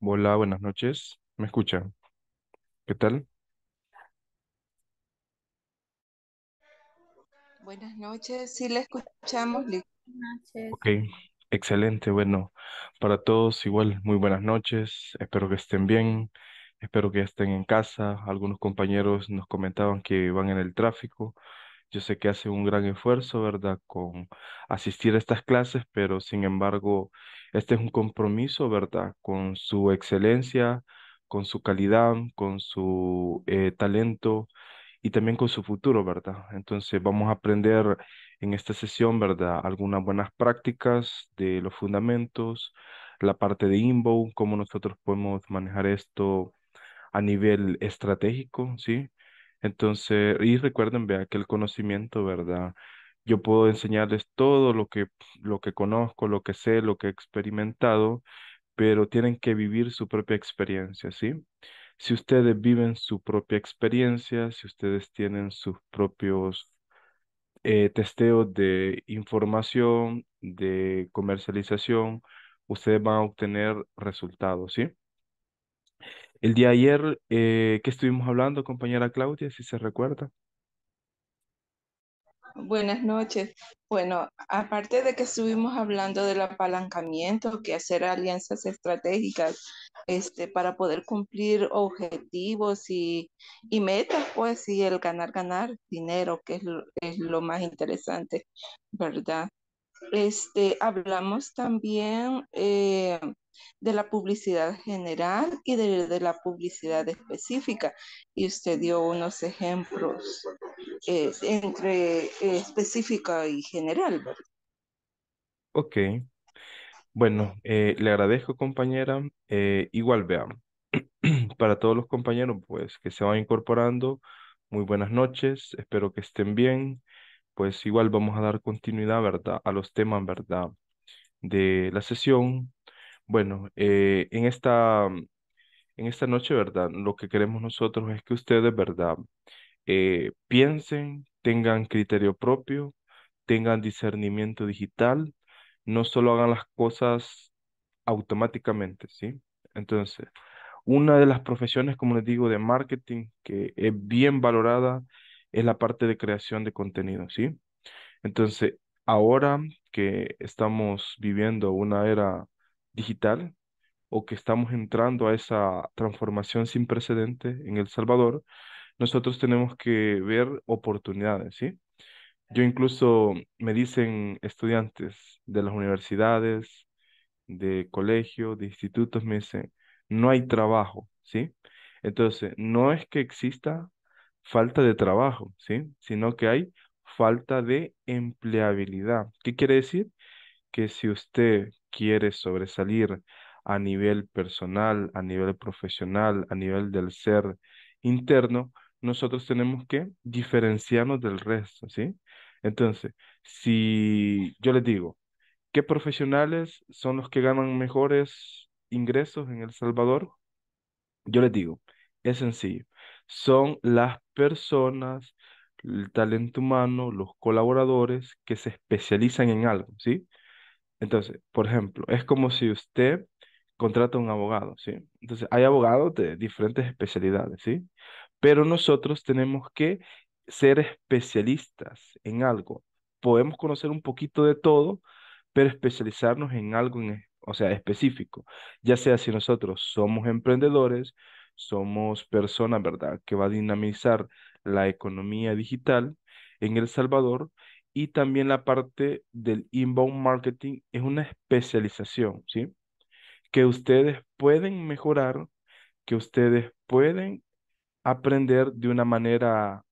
Hola, buenas noches. ¿Me escuchan? ¿Qué tal? Buenas noches, sí le escuchamos. Li- noches. Ok, excelente. Bueno, para todos igual, muy buenas noches. Espero que estén bien. Espero que estén en casa. Algunos compañeros nos comentaban que van en el tráfico. Yo sé que hacen un gran esfuerzo, ¿verdad?, con asistir a estas clases, pero sin embargo, este es un compromiso, ¿verdad?, con su excelencia, con su calidad, con su eh, talento y también con su futuro, ¿verdad? Entonces vamos a aprender en esta sesión, ¿verdad? Algunas buenas prácticas de los fundamentos, la parte de inbound, cómo nosotros podemos manejar esto a nivel estratégico, ¿sí? Entonces, y recuerden, vea que el conocimiento, ¿verdad? Yo puedo enseñarles todo lo que, lo que conozco, lo que sé, lo que he experimentado, pero tienen que vivir su propia experiencia, ¿sí? Si ustedes viven su propia experiencia, si ustedes tienen sus propios eh, testeos de información, de comercialización, ustedes van a obtener resultados, ¿sí? El día ayer, eh, ¿qué estuvimos hablando, compañera Claudia, si se recuerda? Buenas noches. Bueno, aparte de que estuvimos hablando del apalancamiento, que hacer alianzas estratégicas, este, para poder cumplir objetivos y, y metas, pues, y el ganar, ganar dinero, que es lo, más interesante, ¿verdad? Este, hablamos también eh, de la publicidad general y de, de la publicidad específica. Y usted dio unos ejemplos eh, entre eh, específica y general. Ok, bueno, eh, le agradezco, compañera. Eh, igual veamos. Para todos los compañeros, pues, que se van incorporando, muy buenas noches, espero que estén bien. Pues igual vamos a dar continuidad, ¿verdad? A los temas, ¿verdad? De la sesión. Bueno, eh, en esta, en esta noche, ¿verdad? Lo que queremos nosotros es que ustedes, ¿verdad? Eh, piensen, tengan criterio propio, tengan discernimiento digital, no solo hagan las cosas automáticamente, ¿sí? Entonces, una de las profesiones, como les digo, de marketing que es bien valorada es la parte de creación de contenido, ¿sí? Entonces, ahora que estamos viviendo una era digital o que estamos entrando a esa transformación sin precedente en El Salvador, nosotros tenemos que ver oportunidades, ¿sí? Yo incluso me dicen estudiantes de las universidades, de colegios, de institutos, me dicen, no hay trabajo, ¿sí? Entonces, no es que exista falta de trabajo, ¿sí? Sino que hay falta de empleabilidad. ¿Qué quiere decir? Que si usted quiere sobresalir a nivel personal, a nivel profesional, a nivel del ser interno, nosotros tenemos que diferenciarnos del resto, ¿sí? Entonces, si yo les digo, ¿qué profesionales son los que ganan mejores ingresos en El Salvador? Yo les digo, es sencillo. Son las personas, el talento humano, los colaboradores que se especializan en algo, ¿sí? Entonces, por ejemplo, es como si usted contrata un abogado, ¿sí? Entonces, hay abogados de diferentes especialidades, ¿sí? Pero nosotros tenemos que ser especialistas en algo. Podemos conocer un poquito de todo, pero especializarnos en algo, o sea, específico. Ya sea si nosotros somos emprendedores, somos personas, ¿verdad?, que va a dinamizar la economía digital en El Salvador y también la parte del inbound marketing es una especialización, ¿sí? Que ustedes pueden mejorar, que ustedes pueden aprender de una manera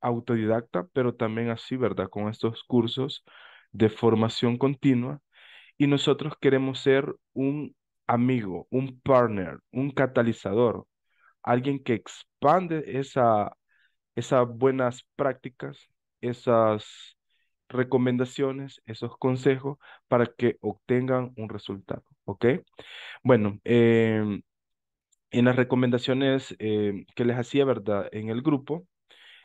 autodidacta, pero también así, ¿verdad? Con estos cursos de formación continua. Y nosotros queremos ser un amigo, un partner, un catalizador, alguien que expande esa esas buenas prácticas, esas recomendaciones, esos consejos para que obtengan un resultado, ¿ok? Bueno, em, en las recomendaciones em, que les hacía, ¿verdad? En el grupo,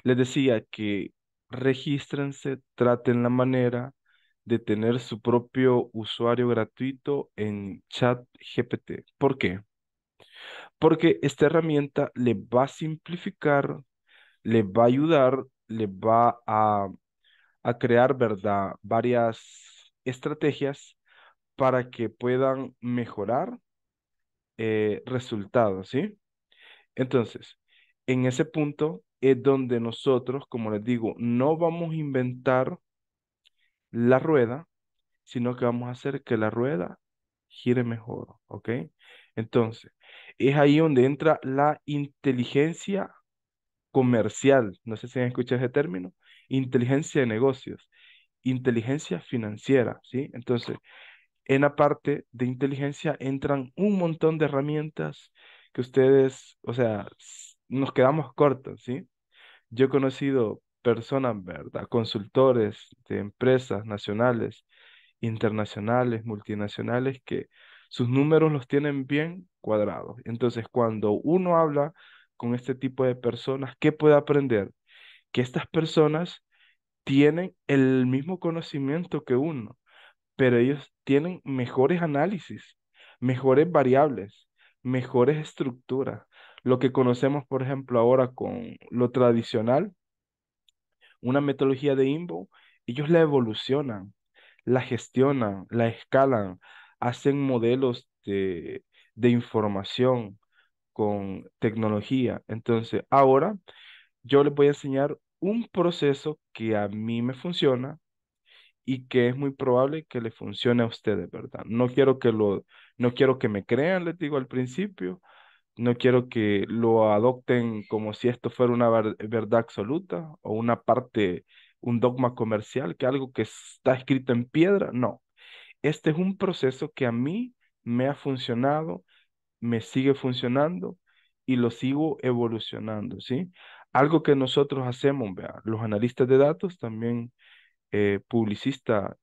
les decía que regístrense, traten la manera de tener su propio usuario gratuito en ChatGPT. ¿Por qué? Porque esta herramienta le va a simplificar, le va a ayudar, le va a, a crear, ¿verdad? Varias estrategias para que puedan mejorar eh, resultados, ¿sí? Entonces, en ese punto es donde nosotros, como les digo, no vamos a inventar la rueda, sino que vamos a hacer que la rueda gire mejor, ¿ok? Entonces, es ahí donde entra la inteligencia comercial. No sé si han escuchado ese término. Inteligencia de negocios, inteligencia financiera, ¿sí? Entonces, en la parte de inteligencia entran un montón de herramientas que ustedes, o sea, nos quedamos cortos, ¿sí? Yo he conocido personas, ¿verdad? Consultores de empresas nacionales, internacionales, multinacionales, que sus números los tienen bien cuadrados. Entonces, cuando uno habla con este tipo de personas, ¿qué puede aprender? Que estas personas tienen el mismo conocimiento que uno pero ellos tienen mejores análisis, mejores variables, mejores estructuras. Lo que conocemos, por ejemplo, ahora con lo tradicional, una metodología de INVO, ellos la evolucionan, la gestionan, la escalan, hacen modelos de, de información con tecnología. Entonces, ahora yo les voy a enseñar un proceso que a mí me funciona y que es muy probable que le funcione a ustedes, ¿verdad? No quiero que lo, no quiero que me crean, les digo al principio, no quiero que lo adopten como si esto fuera una ver- verdad absoluta o una parte, un dogma comercial, que algo que está escrito en piedra, no. Este es un proceso que a mí me ha funcionado, me sigue funcionando y lo sigo evolucionando, ¿sí? Algo que nosotros hacemos, vea, los analistas de datos también eh, publicistas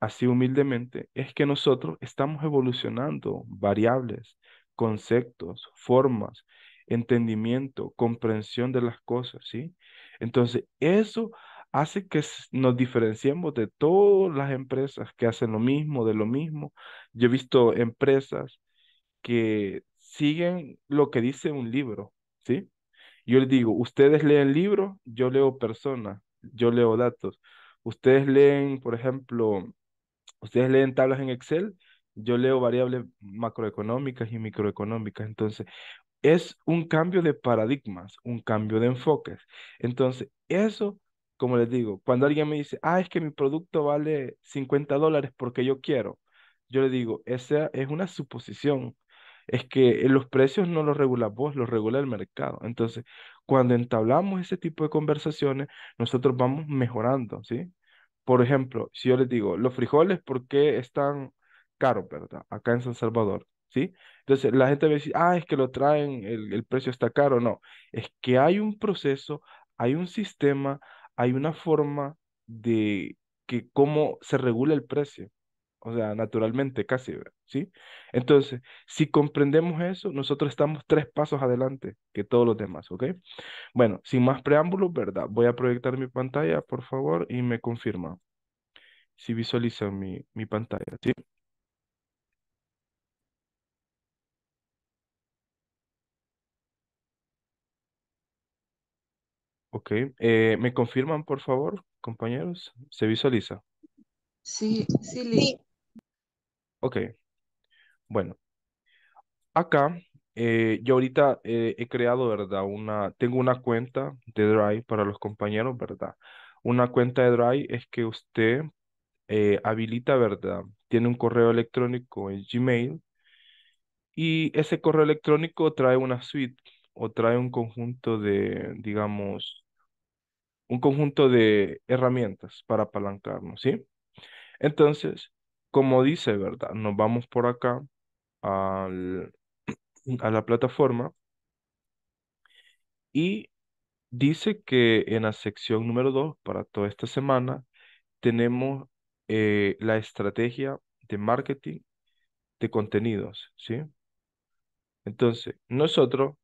así humildemente, es que nosotros estamos evolucionando variables, conceptos, formas, entendimiento, comprensión de las cosas, ¿sí? Entonces, eso hace que nos diferenciemos de todas las empresas que hacen lo mismo, de lo mismo. Yo he visto empresas que siguen lo que dice un libro, ¿sí? Yo les digo, ustedes leen libros, yo leo personas, yo leo datos. Ustedes leen, por ejemplo, Ustedes leen tablas en Excel, yo leo variables macroeconómicas y microeconómicas. Entonces, es un cambio de paradigmas, un cambio de enfoques. Entonces, eso, como les digo, cuando alguien me dice, ah, es que mi producto vale 50 dólares porque yo quiero, yo le digo, esa es una suposición. Es que los precios no los regula vos, los regula el mercado. Entonces, cuando entablamos ese tipo de conversaciones, nosotros vamos mejorando, ¿sí? Por ejemplo, si yo les digo, los frijoles, ¿por qué están caros, verdad? Acá en San Salvador, ¿sí? Entonces, la gente va a decir, ah, es que lo traen, el, el precio está caro. No, es que hay un proceso, hay un sistema, hay una forma de que cómo se regula el precio. O sea, naturalmente, casi, ¿verdad? ¿sí? Entonces, si comprendemos eso, nosotros estamos tres pasos adelante que todos los demás, ¿ok? Bueno, sin más preámbulos, ¿verdad? Voy a proyectar mi pantalla, por favor, y me confirma si visualizan mi, mi pantalla, ¿sí? Ok. Eh, ¿me confirman, por favor, compañeros? ¿Se visualiza? Sí, sí, Liz. Ok. Bueno, acá eh, yo ahorita eh, he creado, ¿verdad? Una, tengo una cuenta de Drive para los compañeros, ¿verdad? Una cuenta de Drive es que usted eh, habilita, ¿verdad? Tiene un correo electrónico en Gmail y ese correo electrónico trae una suite o trae un conjunto de, digamos, un conjunto de herramientas para apalancarnos, ¿sí? Entonces, como dice, ¿verdad? Nos vamos por acá al- a la plataforma y dice que en la sección número 2 para toda esta semana tenemos eh, la estrategia de marketing de contenidos, ¿sí? Entonces, nosotros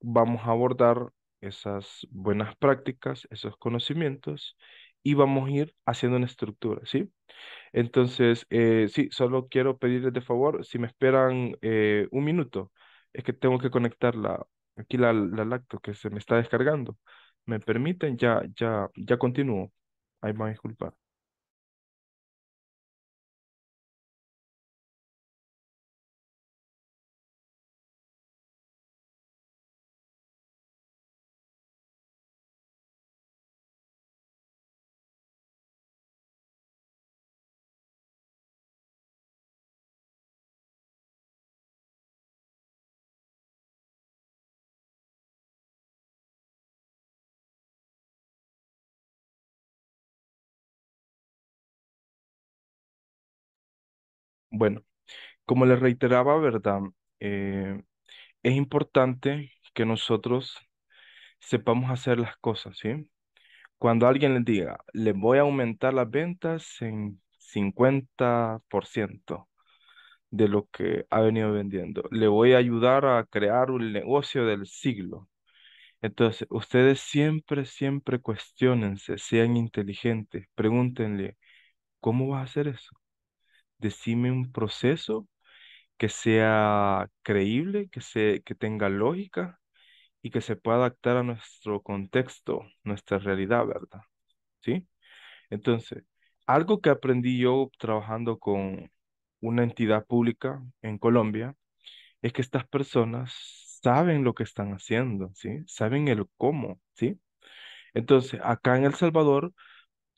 vamos a abordar esas buenas prácticas, esos conocimientos y vamos a ir haciendo una estructura, ¿sí? Entonces, eh, sí, solo quiero pedirles de favor, si me esperan eh, un minuto, es que tengo que conectar la, aquí la, la lacto que se me está descargando. ¿Me permiten? Ya, ya, ya continúo. Ahí van a disculpar. Bueno, como les reiteraba, ¿verdad? Eh, es importante que nosotros sepamos hacer las cosas, ¿sí? Cuando alguien les diga, les voy a aumentar las ventas en 50% de lo que ha venido vendiendo, le voy a ayudar a crear un negocio del siglo. Entonces, ustedes siempre, siempre cuestionense, sean inteligentes, pregúntenle, ¿cómo vas a hacer eso? Decime un proceso que sea creíble, que se, que tenga lógica y que se pueda adaptar a nuestro contexto, nuestra realidad, ¿verdad? ¿Sí? Entonces, algo que aprendí yo trabajando con una entidad pública en Colombia es que estas personas saben lo que están haciendo, ¿sí? Saben el cómo, ¿sí? Entonces, acá en El Salvador,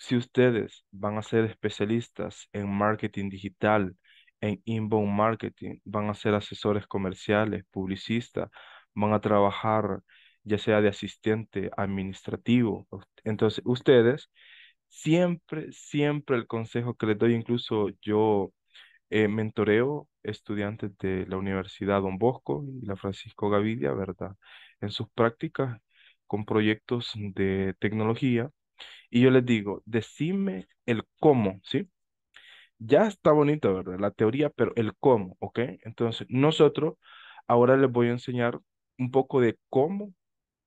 si ustedes van a ser especialistas en marketing digital, en inbound marketing, van a ser asesores comerciales, publicistas, van a trabajar ya sea de asistente administrativo. Entonces, ustedes siempre, siempre el consejo que les doy, incluso yo eh, mentoreo estudiantes de la Universidad Don Bosco y la Francisco Gavidia, ¿verdad? En sus prácticas con proyectos de tecnología. Y yo les digo, decime el cómo, ¿sí? Ya está bonito, ¿verdad? La teoría, pero el cómo, ¿ok? Entonces, nosotros ahora les voy a enseñar un poco de cómo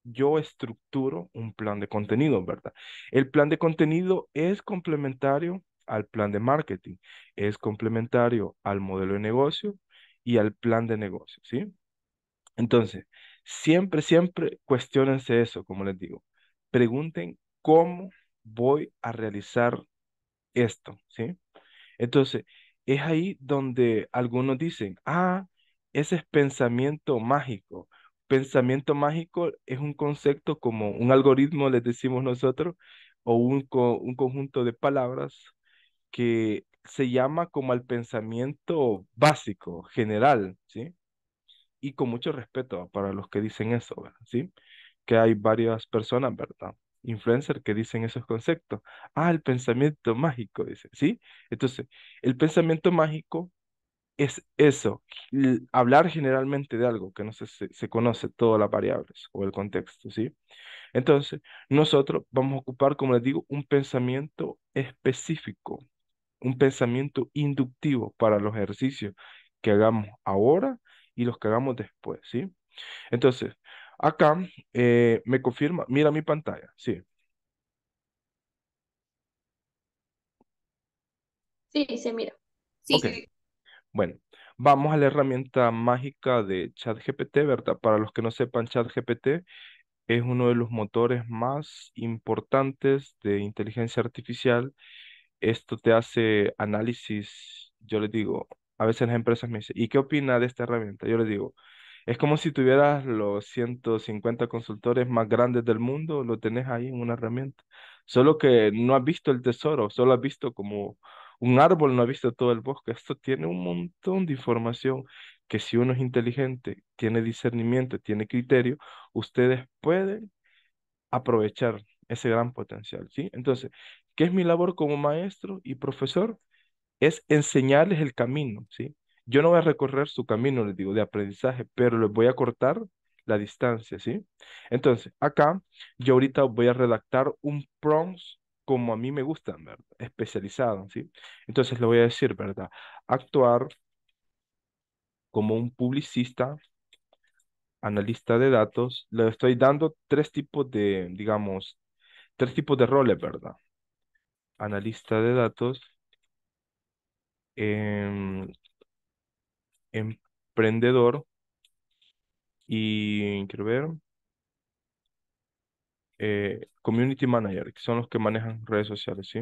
yo estructuro un plan de contenido, ¿verdad? El plan de contenido es complementario al plan de marketing, es complementario al modelo de negocio y al plan de negocio, ¿sí? Entonces, siempre, siempre cuestionense eso, como les digo. Pregunten cómo voy a realizar esto, ¿sí? Entonces, es ahí donde algunos dicen, ah, ese es pensamiento mágico. Pensamiento mágico es un concepto como un algoritmo, les decimos nosotros, o un, co- un conjunto de palabras que se llama como el pensamiento básico, general, ¿sí? Y con mucho respeto para los que dicen eso. ¿Sí? Que hay varias personas, ¿verdad? Influencers que dicen esos conceptos. Ah, el pensamiento mágico, dice, ¿sí? Entonces, el pensamiento mágico es eso, hablar generalmente de algo que no se, se, se conoce todas las variables o el contexto, ¿sí? Entonces, nosotros vamos a ocupar, como les digo, un pensamiento específico, un pensamiento inductivo para los ejercicios que hagamos ahora y los que hagamos después, ¿sí? Entonces, acá eh, me confirma, mira mi pantalla, ¿sí? Sí, se mira. Ok, bueno, vamos a la herramienta mágica de ChatGPT, ¿verdad? Para los que no sepan, ChatGPT es uno de los motores más importantes de inteligencia artificial Esto te hace análisis, yo les digo, a veces las empresas me dicen, ¿y qué opina de esta herramienta? Yo les digo, es como si tuvieras los 150 consultores más grandes del mundo, lo tenés ahí en una herramienta. Solo que no has visto el tesoro, solo has visto como un árbol, no has visto todo el bosque. Esto tiene un montón de información que si uno es inteligente, tiene discernimiento, tiene criterio, ustedes pueden aprovechar ese gran potencial, ¿sí? Entonces, ¿qué es mi labor como maestro y profesor? Es enseñarles el camino, ¿sí? Yo no voy a recorrer su camino, les digo, de aprendizaje, pero les voy a cortar la distancia, ¿sí? Entonces, acá yo ahorita voy a redactar un prompt como a mí me gustan, ¿verdad? Especializado, ¿sí? Entonces le voy a decir, ¿verdad? Actuar como un publicista, analista de datos. Le estoy dando tres tipos de, digamos, tres tipos de roles, ¿verdad? analista de datos, em, emprendedor y, quiero ver, eh, community manager, que son los que manejan redes sociales, ¿sí?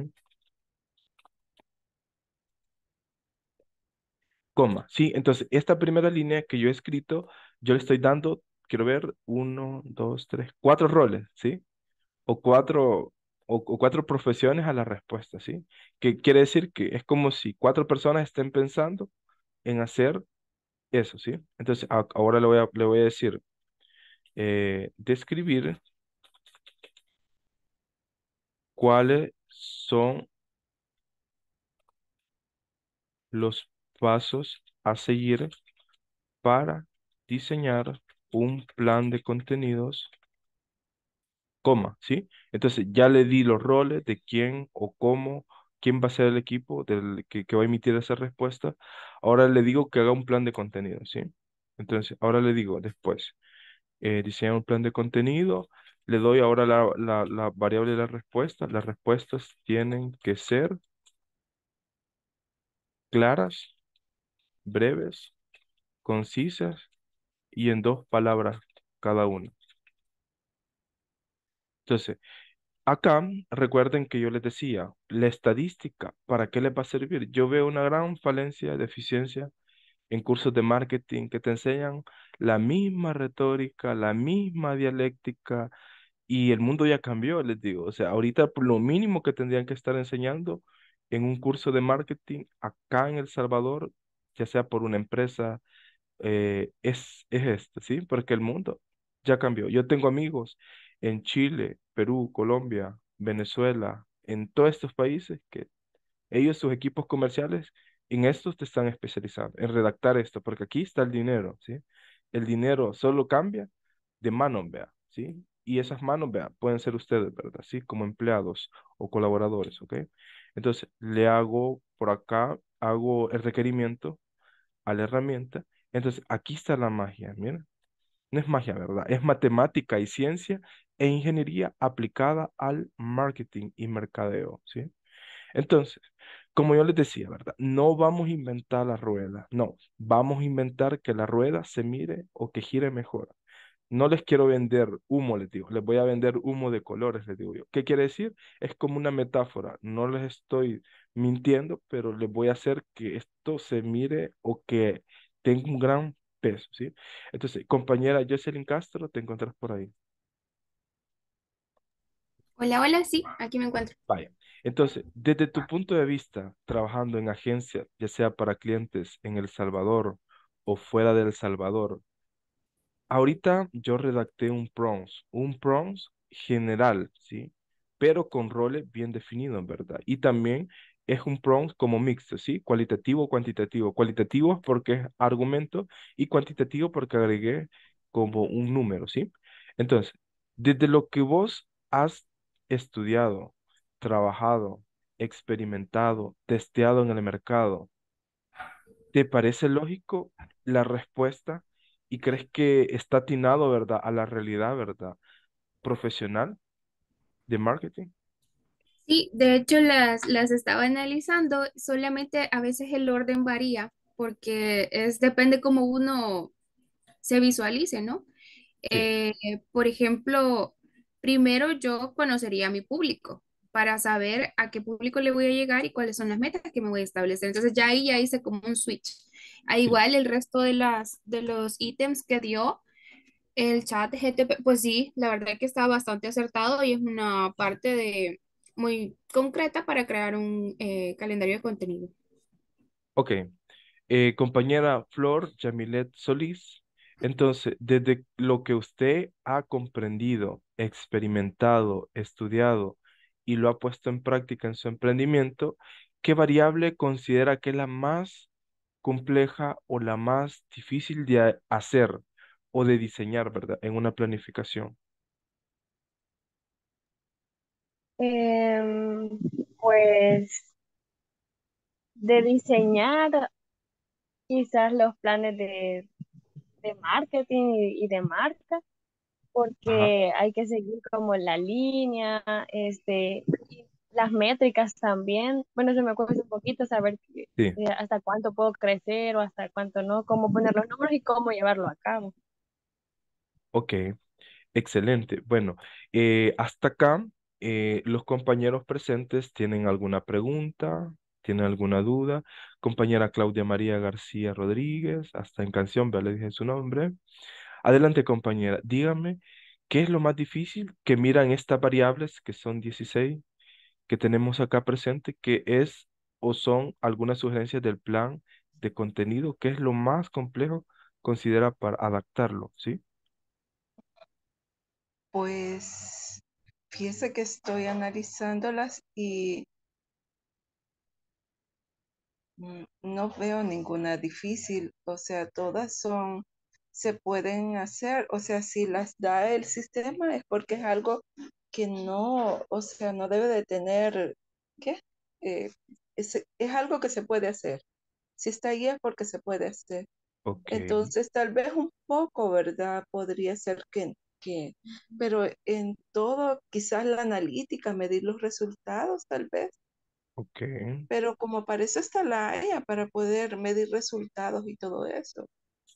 Coma, ¿sí? Entonces, esta primera línea que yo he escrito, yo le estoy dando, quiero ver, uno, dos, tres, cuatro roles, ¿sí? O cuatro, o, o cuatro profesiones a la respuesta, ¿sí? Que quiere decir que es como si cuatro personas estén pensando en hacer eso, ¿sí? Entonces, ahora le voy a, le voy a decir, eh, describir cuáles son los pasos a seguir para diseñar un plan de contenidos, coma, ¿sí? Entonces ya le di los roles de quién o cómo, quién va a ser el equipo del, que, que va a emitir esa respuesta. Ahora le digo que haga un plan de contenido, ¿sí? Entonces, ahora le digo después, eh, diseñar un plan de contenido, le doy ahora la, la, la variable de la respuesta. Las respuestas tienen que ser claras, breves, concisas y en dos palabras cada una. Entonces, acá recuerden que yo les decía, la estadística, ¿para qué les va a servir? Yo veo una gran falencia de eficiencia en cursos de marketing que te enseñan la misma retórica, la misma dialéctica y el mundo ya cambió, les digo. O sea, ahorita lo mínimo que tendrían que estar enseñando en un curso de marketing acá en El Salvador, ya sea por una empresa eh, es, es este, ¿sí? Porque el mundo ya cambió. Yo tengo amigos en Chile, Perú, Colombia, Venezuela, en todos estos países que ellos, sus equipos comerciales, en estos te están especializando, en redactar esto, porque aquí está el dinero, ¿sí? El dinero solo cambia de manos, vea, ¿sí? Y esas manos, vea, pueden ser ustedes, ¿verdad? ¿Sí? Como empleados o colaboradores, ¿ok? Entonces, le hago por acá, hago el requerimiento a la herramienta. Entonces, aquí está la magia, mira. No es magia, ¿verdad? Es matemática y ciencia e ingeniería aplicada al marketing y mercadeo, ¿sí? Entonces, como yo les decía, ¿verdad? No vamos a inventar la rueda, no, vamos a inventar que la rueda se mire o que gire mejor. No les quiero vender humo, les digo, les voy a vender humo de colores, les digo yo. ¿Qué quiere decir? Es como una metáfora, no les estoy mintiendo, pero les voy a hacer que esto se mire o que tenga un gran peso, ¿sí? Entonces, compañera Jocelyn Castro, te encuentras por ahí. Hola, hola, sí, aquí me encuentro. Vaya. Entonces, desde tu punto de vista, trabajando en agencias, ya sea para clientes en El Salvador o fuera de El Salvador, Ahorita yo redacté un prompt, un prompt general, ¿sí? Pero con roles bien definidos, ¿verdad? Y también es un prompt como mixto, ¿sí? Cualitativo, cuantitativo. Cualitativo porque es argumento y cuantitativo porque agregué como un número, ¿sí? Entonces, desde lo que vos has estudiado, trabajado, experimentado, testeado en el mercado, ¿Te parece lógico la respuesta y crees que está atinado, verdad, a la realidad, verdad, profesional de marketing? Sí, de hecho las, las estaba analizando, solamente a veces el orden varía porque es depende cómo uno se visualice, ¿no? Sí, Eh, por ejemplo, primero yo conocería a mi público para saber a qué público le voy a llegar y cuáles son las metas que me voy a establecer. Entonces ya ahí ya hice como un switch. A igual el resto de las de los ítems que dio El chat GTP, pues sí, la verdad que está bastante acertado y es una parte de muy concreta para crear un eh, calendario de contenido. Ok. Eh, compañera Flor Yamilet Solís, entonces, desde lo que usted ha comprendido, experimentado, estudiado y lo ha puesto en práctica en su emprendimiento, ¿qué variable considera que es la más compleja o la más difícil de hacer o de diseñar, ¿verdad? En una planificación. Em, pues de diseñar quizás los planes de, de marketing y, y de marca, Ajá. porque hay que seguir como la línea, este, las métricas también. Bueno, se me cuesta un poquito saber Sí, eh, hasta cuánto puedo crecer o hasta cuánto no, cómo poner los números y cómo llevarlo a cabo. ok, excelente. Bueno, eh, hasta acá, eh, los compañeros presentes tienen alguna pregunta, tienen alguna duda. Compañera Claudia María García Rodríguez, hasta en canción, le dije su nombre. Adelante, compañera, dígame, ¿qué es lo más difícil que miran estas variables, que son 16, que tenemos acá presente, que es o son algunas sugerencias del plan de contenido? ¿Qué es lo más complejo considera para adaptarlo? ¿Sí? Pues fíjese que estoy analizándolas y no veo ninguna difícil, o sea, todas son, se pueden hacer, o sea, si las da el sistema es porque es algo que no, o sea, no debe de tener, ¿qué? Eh, es, es algo que se puede hacer. Si está ahí es porque se puede hacer. Entonces, tal vez un poco, ¿verdad? Podría ser que, pero en todo, quizás la analítica, medir los resultados, tal vez. ok, Pero como para eso está la AIA, para poder medir resultados y todo eso.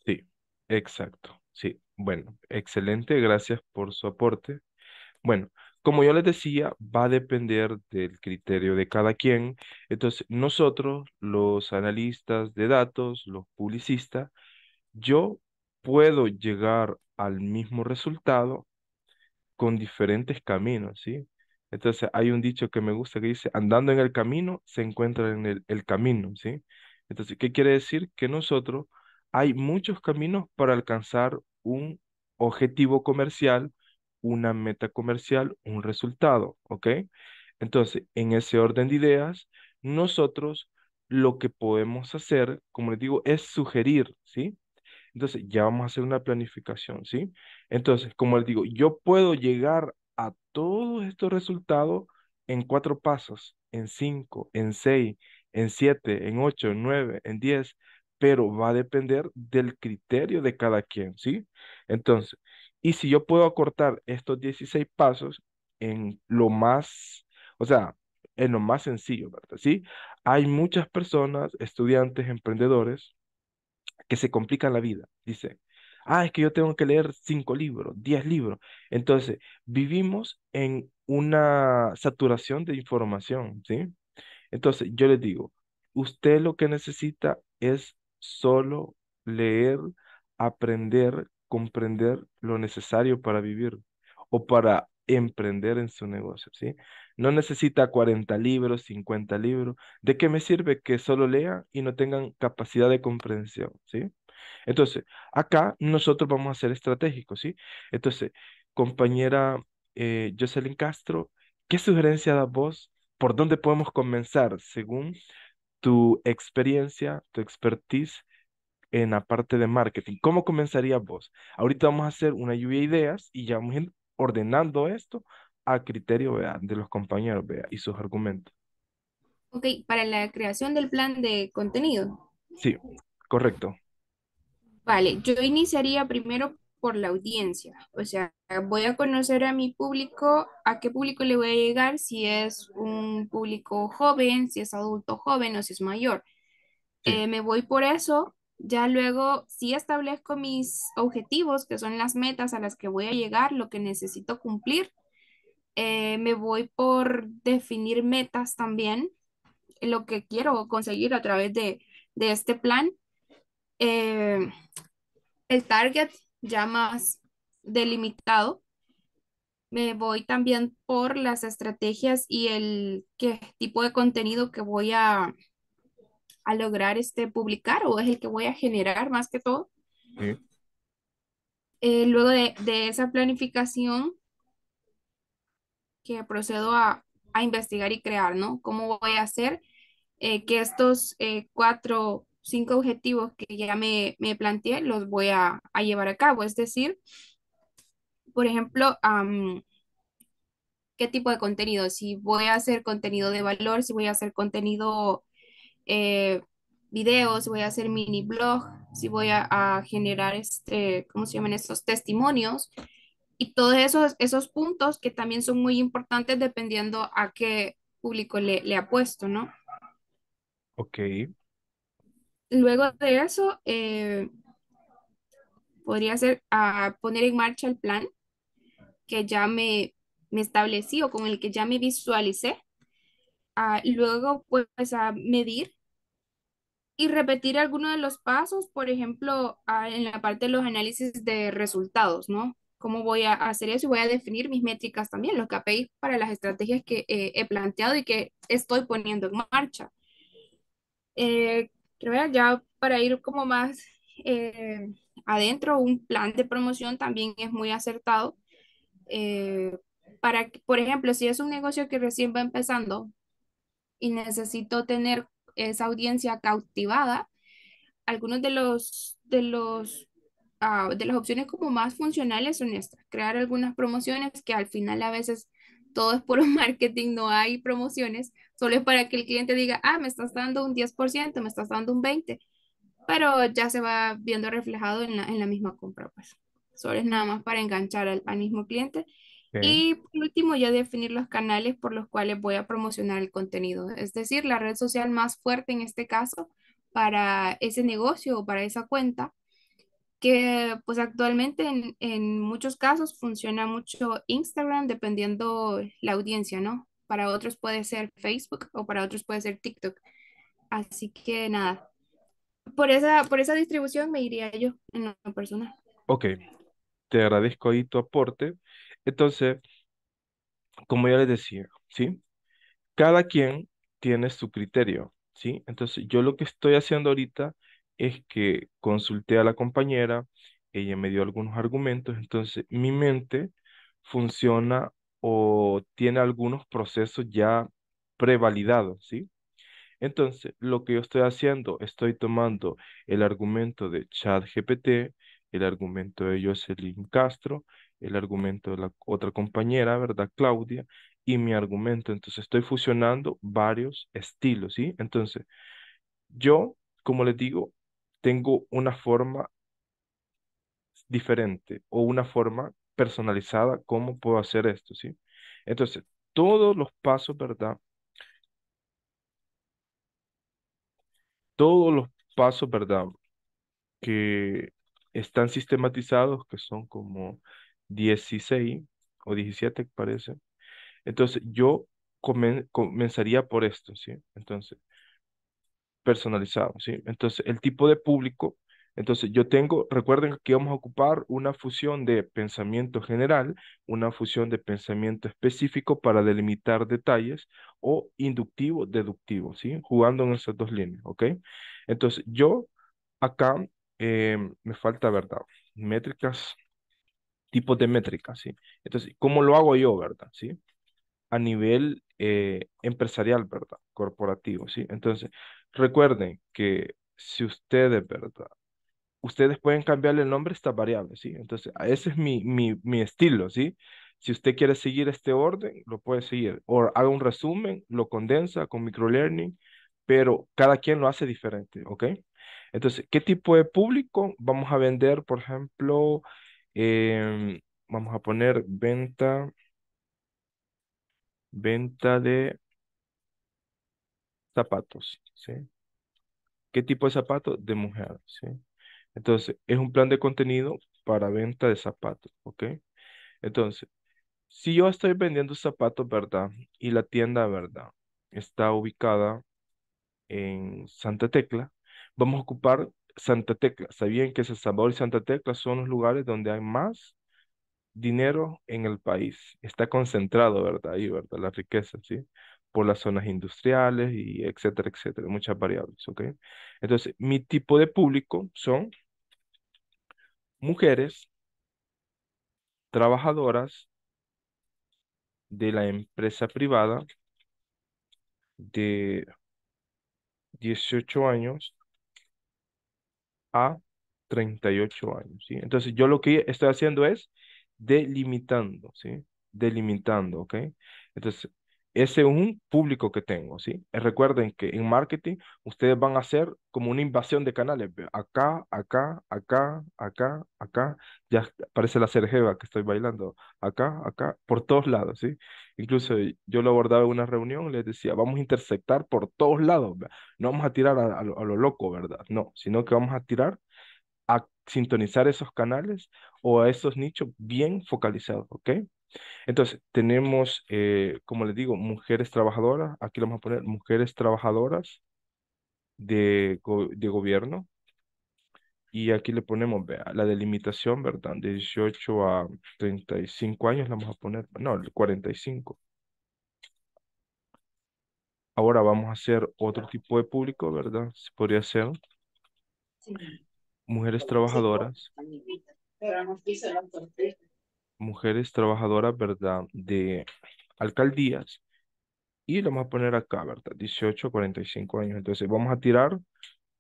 sí, exacto, sí. Bueno, excelente, gracias por su aporte. Bueno, como yo les decía, va a depender del criterio de cada quien. Entonces, nosotros, los analistas de datos, los publicistas, yo puedo llegar al mismo resultado con diferentes caminos, ¿sí? Entonces hay un dicho que me gusta que dice, andando en el camino se encuentra en el, el camino, ¿sí? Entonces, ¿qué quiere decir? Que nosotros hay muchos caminos para alcanzar un objetivo comercial, una meta comercial, un resultado, ¿ok? Entonces, en ese orden de ideas, nosotros lo que podemos hacer, como les digo, es sugerir, ¿sí? Entonces, ya vamos a hacer una planificación, ¿sí? Entonces, como les digo, yo puedo llegar a todos estos resultados en cuatro pasos, en cinco, en seis, en siete, en ocho, en nueve, en diez, pero va a depender del criterio de cada quien, ¿sí? Entonces, y si yo puedo acortar estos 16 pasos en lo más, o sea, en lo más sencillo, ¿verdad? ¿Sí? Hay muchas personas, estudiantes, emprendedores, que se complican la vida. Dice, ah, es que yo tengo que leer cinco libros, diez libros. Entonces, vivimos en una saturación de información, ¿sí? Entonces, yo les digo, usted lo que necesita es solo leer, aprender, comprender lo necesario para vivir o para emprender en su negocio, ¿sí? No necesita 40 libros, 50 libros. ¿De qué me sirve que solo lean y no tengan capacidad de comprensión, ¿sí? Entonces, acá nosotros vamos a ser estratégicos, ¿sí? Entonces, compañera eh, Jocelyn Castro, ¿qué sugerencia das vos? ¿Por dónde podemos comenzar según tu experiencia, tu expertise en la parte de marketing? ¿Cómo comenzarías vos? Ahorita vamos a hacer una lluvia de ideas y ya vamos ordenando esto a criterio, vea, de los compañeros, vea, y sus argumentos. Ok, para la creación del plan de contenido. Sí, correcto. Vale, yo iniciaría primero por la audiencia, o sea, voy a conocer a mi público, a qué público le voy a llegar, si es un público joven, si es adulto joven o si es mayor. Sí, Eh, me voy por eso, ya luego sí establezco mis objetivos, que son las metas a las que voy a llegar, lo que necesito cumplir. Eh, me voy por definir metas también, lo que quiero conseguir a través de, de este plan. Eh, el target ya más delimitado. Me voy también por las estrategias y el qué tipo de contenido que voy a, a lograr este, publicar o es el que voy a generar más que todo. sí, Eh, luego de, de esa planificación que procedo a, a investigar y crear, ¿no? ¿Cómo voy a hacer eh, que estos eh, cuatro, cinco objetivos que ya me, me planteé los voy a, a llevar a cabo? Es decir, por ejemplo, am, qué tipo de contenido, si voy a hacer contenido de valor, si voy a hacer contenido eh, videos, si voy a hacer mini blog, si voy a, a generar este, ¿cómo se llaman estos testimonios? Y todos esos, esos puntos que también son muy importantes dependiendo a qué público le, le ha puesto, ¿no? Ok, Luego de eso, eh, podría ser a poner en marcha el plan que ya me, me establecí o con el que ya me visualicé. Ah, luego, pues, a medir y repetir algunos de los pasos, por ejemplo, ah, en la parte de los análisis de resultados, ¿no? ¿Cómo voy a hacer eso? Y voy a definir mis métricas también, los KPIs para las estrategias que eh, he planteado y que estoy poniendo en marcha. Eh, creo ya para ir como más eh, adentro, un plan de promoción también es muy acertado. eh, para, por ejemplo, si es un negocio que recién va empezando y necesito tener esa audiencia cautivada, algunos de los, de los, ah, de las opciones como más funcionales son estas, crear algunas promociones que al final a veces todo es puro marketing, no hay promociones, solo es para que el cliente diga, ah, me estás dando un 10%, me estás dando un 20%, pero ya se va viendo reflejado en la, en la misma compra, pues. Solo es nada más para enganchar al, al mismo cliente. Y por último, ya definir los canales por los cuales voy a promocionar el contenido, es decir, la red social más fuerte en este caso para ese negocio o para esa cuenta, que pues actualmente en, en muchos casos funciona mucho Instagram dependiendo la audiencia, ¿no? Para otros puede ser Facebook o para otros puede ser TikTok. Así que nada, por esa, por esa distribución me iría yo en lo personal. ok. Te agradezco ahí tu aporte. Entonces, como ya les decía, ¿sí? Cada quien tiene su criterio, ¿sí? Entonces, yo lo que estoy haciendo ahorita es que consulté a la compañera, ella me dio algunos argumentos, entonces mi mente funciona o tiene algunos procesos ya prevalidados, ¿sí? Entonces, lo que yo estoy haciendo, estoy tomando el argumento de ChatGPT, el argumento de Jocelyn Castro, el argumento de la otra compañera, ¿verdad? Claudia, y mi argumento. Entonces, estoy fusionando varios estilos, ¿sí? Entonces, yo, como les digo, tengo una forma diferente o una forma personalizada, ¿cómo puedo hacer esto, ¿sí? Entonces, todos los pasos, ¿verdad? Todos los pasos, ¿verdad? que están sistematizados, que son como 16 o 17, parece. Entonces, yo comen- comenzaría por esto, ¿sí? Entonces, personalizado, ¿sí? Entonces, el tipo de público, entonces yo tengo, recuerden que vamos a ocupar una fusión de pensamiento general, una fusión de pensamiento específico para delimitar detalles o inductivo, deductivo, ¿sí? Jugando en esas dos líneas, ¿ok? Entonces, yo acá eh, me falta, ¿verdad? Métricas, tipos de métricas, ¿sí? Entonces, ¿cómo lo hago yo, ¿verdad? ¿Sí? a nivel eh, empresarial, ¿verdad? Corporativo, ¿sí? Entonces, recuerden que si ustedes, ¿verdad? Ustedes pueden cambiarle el nombre a estas variables, ¿sí? Entonces, ese es mi, mi, mi estilo, ¿sí? Si usted quiere seguir este orden, lo puede seguir. O haga un resumen, lo condensa con microlearning, pero cada quien lo hace diferente, ¿ok? Entonces, ¿qué tipo de público vamos a vender? Por ejemplo, em, vamos a poner venta. Venta de zapatos, ¿sí? ¿Qué tipo de zapatos? De mujer, ¿sí? Entonces, es un plan de contenido para venta de zapatos, ¿ok? Entonces, si yo estoy vendiendo zapatos, ¿verdad? Y la tienda, ¿verdad? Está ubicada en Santa Tecla, vamos a ocupar Santa Tecla. ¿Sabían que San Salvador y Santa Tecla son los lugares donde hay más dinero en el país. Está concentrado, ¿verdad? Ahí, ¿verdad? La riqueza, ¿sí? Por las zonas industriales y etcétera, etcétera, muchas variables, ¿ok? Entonces, mi tipo de público son mujeres trabajadoras de la empresa privada de 18 años a 38 años, ¿sí? Entonces, yo lo que estoy haciendo es delimitando, ¿sí? Delimitando, ¿ok? Entonces, ese es un público que tengo, ¿sí? Eh, Recuerden que en marketing ustedes van a hacer como una invasión de canales. Acá, acá, acá, acá, acá. Ya parece la Sergeva que estoy bailando. Acá, acá, por todos lados, ¿sí? Incluso yo lo abordaba en una reunión, les decía, vamos a intersectar por todos lados. No vamos a tirar a, a lo loco, ¿verdad? No, sino que vamos a tirar a sintonizar esos canales o a esos nichos bien focalizados, ¿ok? Entonces, tenemos, eh, como les digo, mujeres trabajadoras, aquí le vamos a poner mujeres trabajadoras de, de gobierno, y aquí le ponemos, vea, la delimitación, ¿verdad? De 18 a 35 años la vamos a poner, no, el 45. Ahora vamos a hacer otro tipo de público, ¿verdad? Se Podría ser mujeres trabajadoras, mujeres trabajadoras, ¿verdad? De alcaldías, y lo vamos a poner acá, ¿verdad? 18 a 45 años. Entonces, vamos a tirar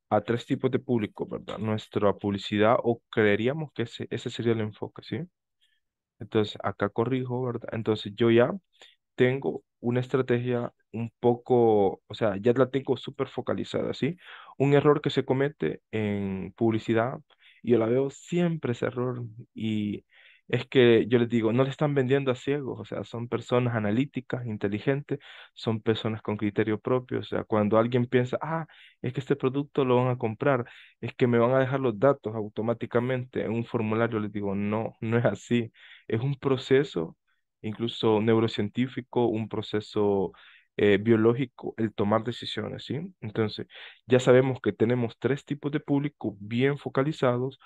a tres tipos de público, ¿verdad? Nuestra publicidad, o creeríamos que ese, ese sería el enfoque, ¿sí? Entonces, acá corrijo, ¿verdad? Entonces, yo ya tengo una estrategia un poco, o sea, ya la tengo súper focalizada, ¿sí? Un error que se comete en publicidad, y yo la veo siempre ese error, y es que yo les digo, no le están vendiendo a ciegos, o sea, son personas analíticas, inteligentes, son personas con criterio propio, o sea, cuando alguien piensa, ah, es que este producto lo van a comprar, es que me van a dejar los datos automáticamente en un formulario, les digo, no, no es así, es un proceso incluso neurocientífico, un proceso eh, biológico, el tomar decisiones, ¿sí? Entonces, ya sabemos que tenemos tres tipos de público bien focalizados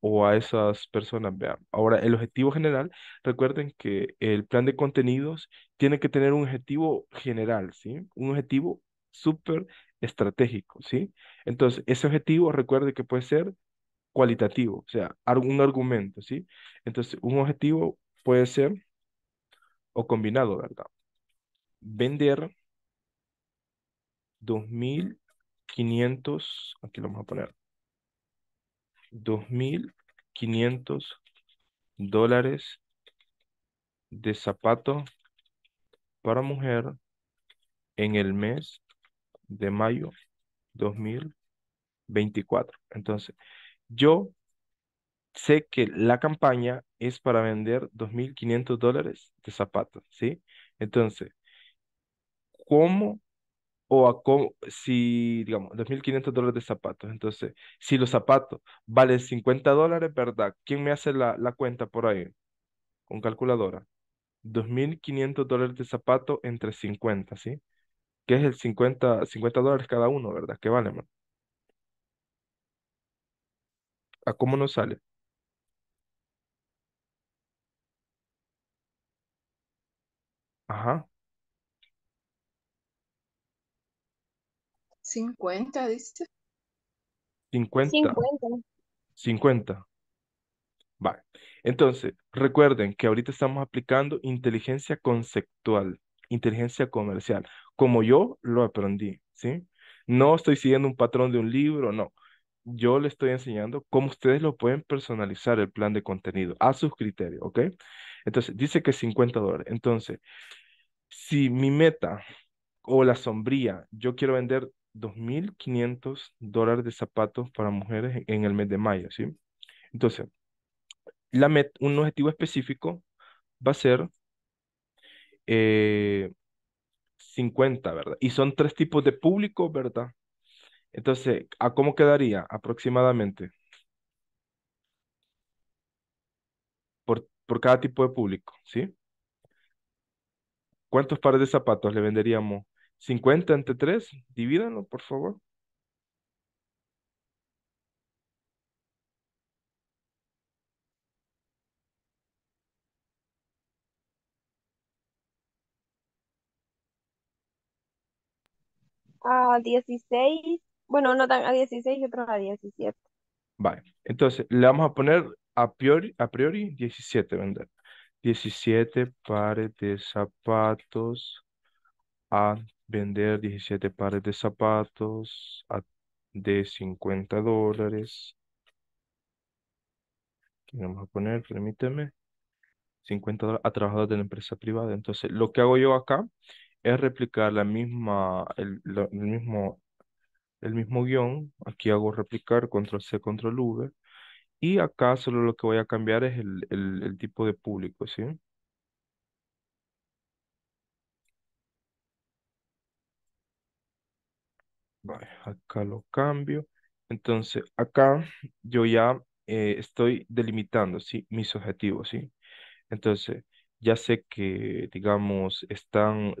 o a esas personas, vean. Ahora, el objetivo general, recuerden que el plan de contenidos tiene que tener un objetivo general, ¿sí? Un objetivo súper estratégico, ¿sí? Entonces, ese objetivo, recuerde que puede ser cualitativo, o sea, un argumento, ¿sí? Entonces, un objetivo puede ser o combinado, ¿verdad? Vender 2.500, aquí lo vamos a poner, 2.500 dólares de zapato para mujer en el mes de mayo 2024. Entonces, yo sé que la campaña es para vender 2.500 dólares de zapatos, ¿sí? Entonces, ¿cómo o a cómo- si, digamos, 2.500 dólares de zapatos. Entonces, si los zapatos valen 50 dólares, ¿verdad? ¿Quién me hace la, la cuenta por ahí? Con calculadora. 2.500 dólares de zapato entre 50, ¿sí? Que es el 50 50 dólares cada uno, ¿verdad? ¿Qué vale, man? ¿A cómo nos sale? Ajá, 50, dice. 50, 50. 50. Vale. Entonces, recuerden que ahorita estamos aplicando inteligencia conceptual, inteligencia comercial, como yo lo aprendí, ¿sí? No estoy siguiendo un patrón de un libro, no. Yo le estoy enseñando cómo ustedes lo pueden personalizar el plan de contenido a sus criterios, ¿ok? Entonces, dice que 50 dólares. Entonces, si mi meta o la sombría, yo quiero vender 2.500 dólares de zapatos para mujeres en en el mes de mayo, ¿sí? Entonces, la met- un objetivo específico va a ser eh, 50, ¿verdad? Y son tres tipos de público, ¿verdad? Entonces, ¿a cómo quedaría aproximadamente por, por cada tipo de público, ¿sí? ¿Cuántos pares de zapatos le venderíamos? 50 entre 3, divídanlo, por favor. A 16. Bueno, no tan a 16 y otros a 17. Vale. Entonces, le vamos a poner a priori, a priori 17 vender. 17 pares de zapatos a vender 17 pares de zapatos a- de 50 dólares. Aquí vamos a poner, permíteme, 50 dólares a trabajadores de la empresa privada. Entonces, lo que hago yo acá es replicar la misma, el, mismo, el mismo guion. Aquí hago replicar, control C, control V. Y acá solo lo que voy a cambiar es el, el, el tipo de público, ¿sí? Vale, acá lo cambio. Entonces, acá yo ya eh, estoy delimitando, ¿sí? Mis objetivos, ¿sí? Entonces, ya sé que, digamos, están,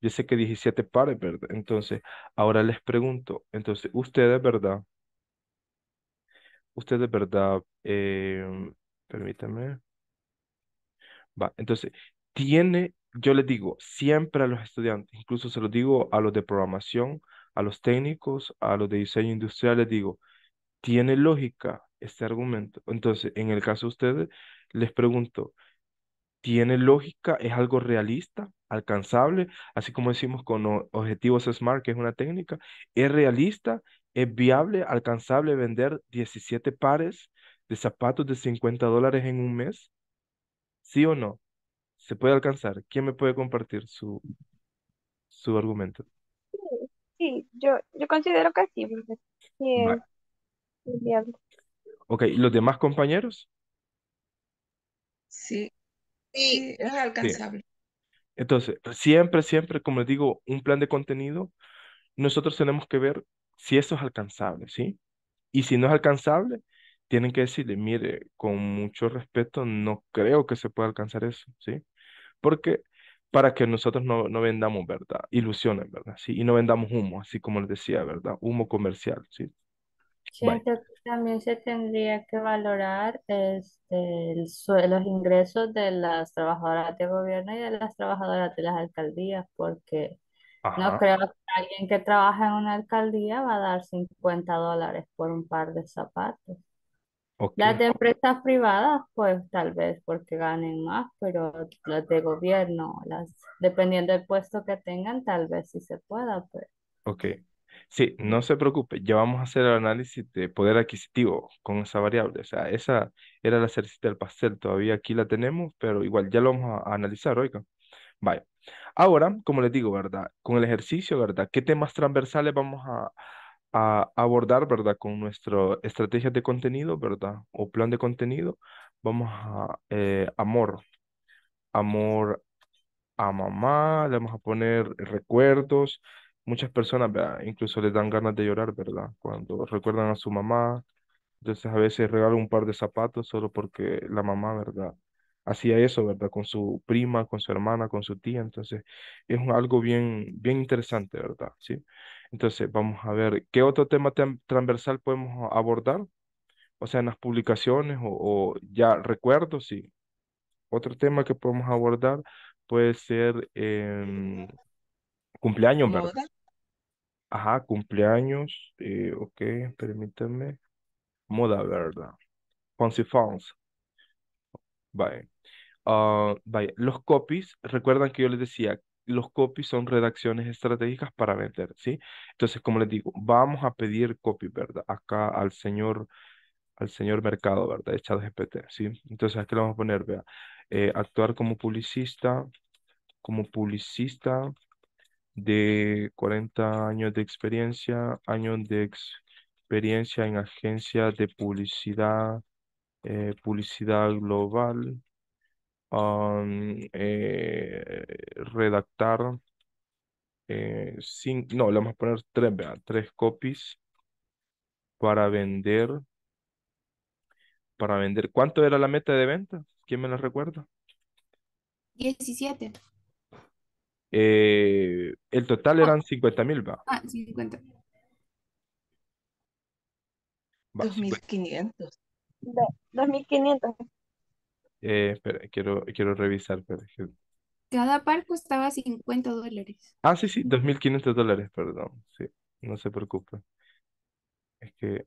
yo sé que 17 pares, ¿verdad? Entonces, ahora les pregunto, entonces, ustedes, ¿verdad? Ustedes, ¿verdad? Eh, permítame. Va, entonces, tiene, yo les digo, siempre a los estudiantes, incluso se los digo a los de programación, a los técnicos, a los de diseño industrial, les digo, ¿tiene lógica este argumento? Entonces, en el caso de ustedes, les pregunto, ¿tiene lógica? ¿Es algo realista, alcanzable? Así como decimos con objetivos SMART, que es una técnica, ¿es realista? ¿Es viable, alcanzable vender 17 pares de zapatos de 50 dólares en un mes? ¿Sí o no? Se puede alcanzar. ¿Quién me puede compartir su, su argumento? Yo, yo considero que sí, porque sí es viable. Ok, ¿y los demás compañeros? Sí, sí, es Sí. alcanzable. Entonces, siempre, siempre, como les digo, un plan de contenido, nosotros tenemos que ver si eso es alcanzable, ¿sí? Y si no es alcanzable, tienen que decirle, mire, con mucho respeto, no creo que se pueda alcanzar eso, ¿sí? Porque para que nosotros no, no vendamos, ¿verdad? Ilusiones, ¿verdad? Sí, y no vendamos humo, así como les decía, ¿verdad? Humo comercial, ¿sí? Que también se tendría que valorar este, el los ingresos de las trabajadoras de gobierno y de las trabajadoras de las alcaldías, porque no creo que alguien que trabaja en una alcaldía va a dar 50 dólares por un par de zapatos. Ok. Las de empresas privadas, pues tal vez porque ganen más, pero las de gobierno, las, dependiendo del puesto que tengan, tal vez sí se pueda, pues. Ok. Sí, no se preocupe, ya vamos a hacer el análisis de poder adquisitivo con esa variable. O sea, esa era la cerecita del pastel, todavía aquí la tenemos, pero igual ya lo vamos a, a analizar, oiga. Vaya. Ahora, como les digo, ¿verdad? Con el ejercicio, ¿verdad? ¿Qué temas transversales vamos a, a abordar, ¿verdad? Con nuestra estrategia de contenido, ¿verdad? O plan de contenido. Vamos a eh, amor, amor a mamá, le vamos a poner recuerdos. Muchas personas, ¿verdad? Incluso les dan ganas de llorar, ¿verdad? Cuando recuerdan a su mamá. Entonces a veces regalan un par de zapatos solo porque la mamá, ¿verdad? Hacía eso, ¿verdad? Con su prima, con su hermana, con su tía. Entonces es algo bien, bien interesante, ¿verdad? Sí. Entonces vamos a ver qué otro tema transversal podemos abordar. O sea, en las publicaciones o, o ya recuerdos, sí. Otro tema que podemos abordar puede ser em, cumpleaños, ¿verdad? Moda. Ajá, cumpleaños. eh, ok, permítame. Moda, ¿verdad? Fancy Fans. Vale. Ah, vaya, los copies, recuerdan que yo les decía, los copies son redacciones estratégicas para vender, ¿sí? Entonces, como les digo, vamos a pedir copy, ¿verdad? Acá al señor, al señor mercado, ¿verdad? De ChatGPT, ¿sí? Entonces, aquí le vamos a poner, vea, eh, actuar como publicista, como publicista de 40 años de experiencia, años de experiencia en agencias de publicidad, eh, publicidad global, um, eh, redactar, eh, cin- no, le vamos a poner tres, vea, tres copies para vender, para vender. ¿Cuánto era la meta de venta? ¿Quién me la recuerda? 17. Eh, el total No, eran 50 mil, va. ah, 50. Va, Dos mil quinientos. Do- 2500. Eh, espera, quiero, quiero revisar. espera, que- Cada par costaba 50 dólares. Ah, sí, sí, 2.500 dólares, perdón. Sí, no se preocupe. Es que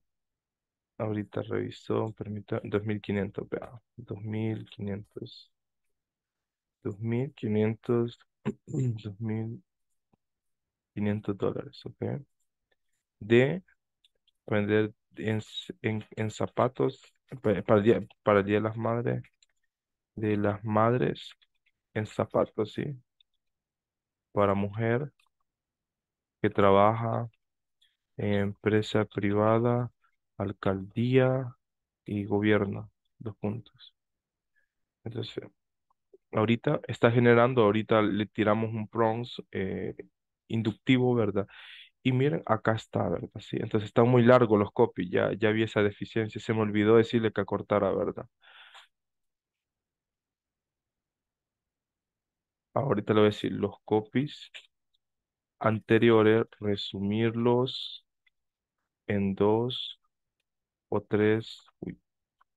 ahorita revisó, permita, 2.500, vea, 2.500, 2.500, 2.500 dólares, ¿ok? De vender en, s- en, en zapatos pa- para el día, para el Día de las Madres, de las Madres en zapatos, ¿sí? para mujer que trabaja en empresa privada, alcaldía y gobierno. Dos puntos. Entonces, ahorita está generando, ahorita le tiramos un prompt eh, inductivo, ¿verdad? Y miren, acá está, ¿verdad? Sí, entonces están muy largos los copies, ya, ya vi esa deficiencia, se me olvidó decirle que acortara, ¿verdad? Ahorita le voy a decir los copies anteriores, resumirlos en dos o tres,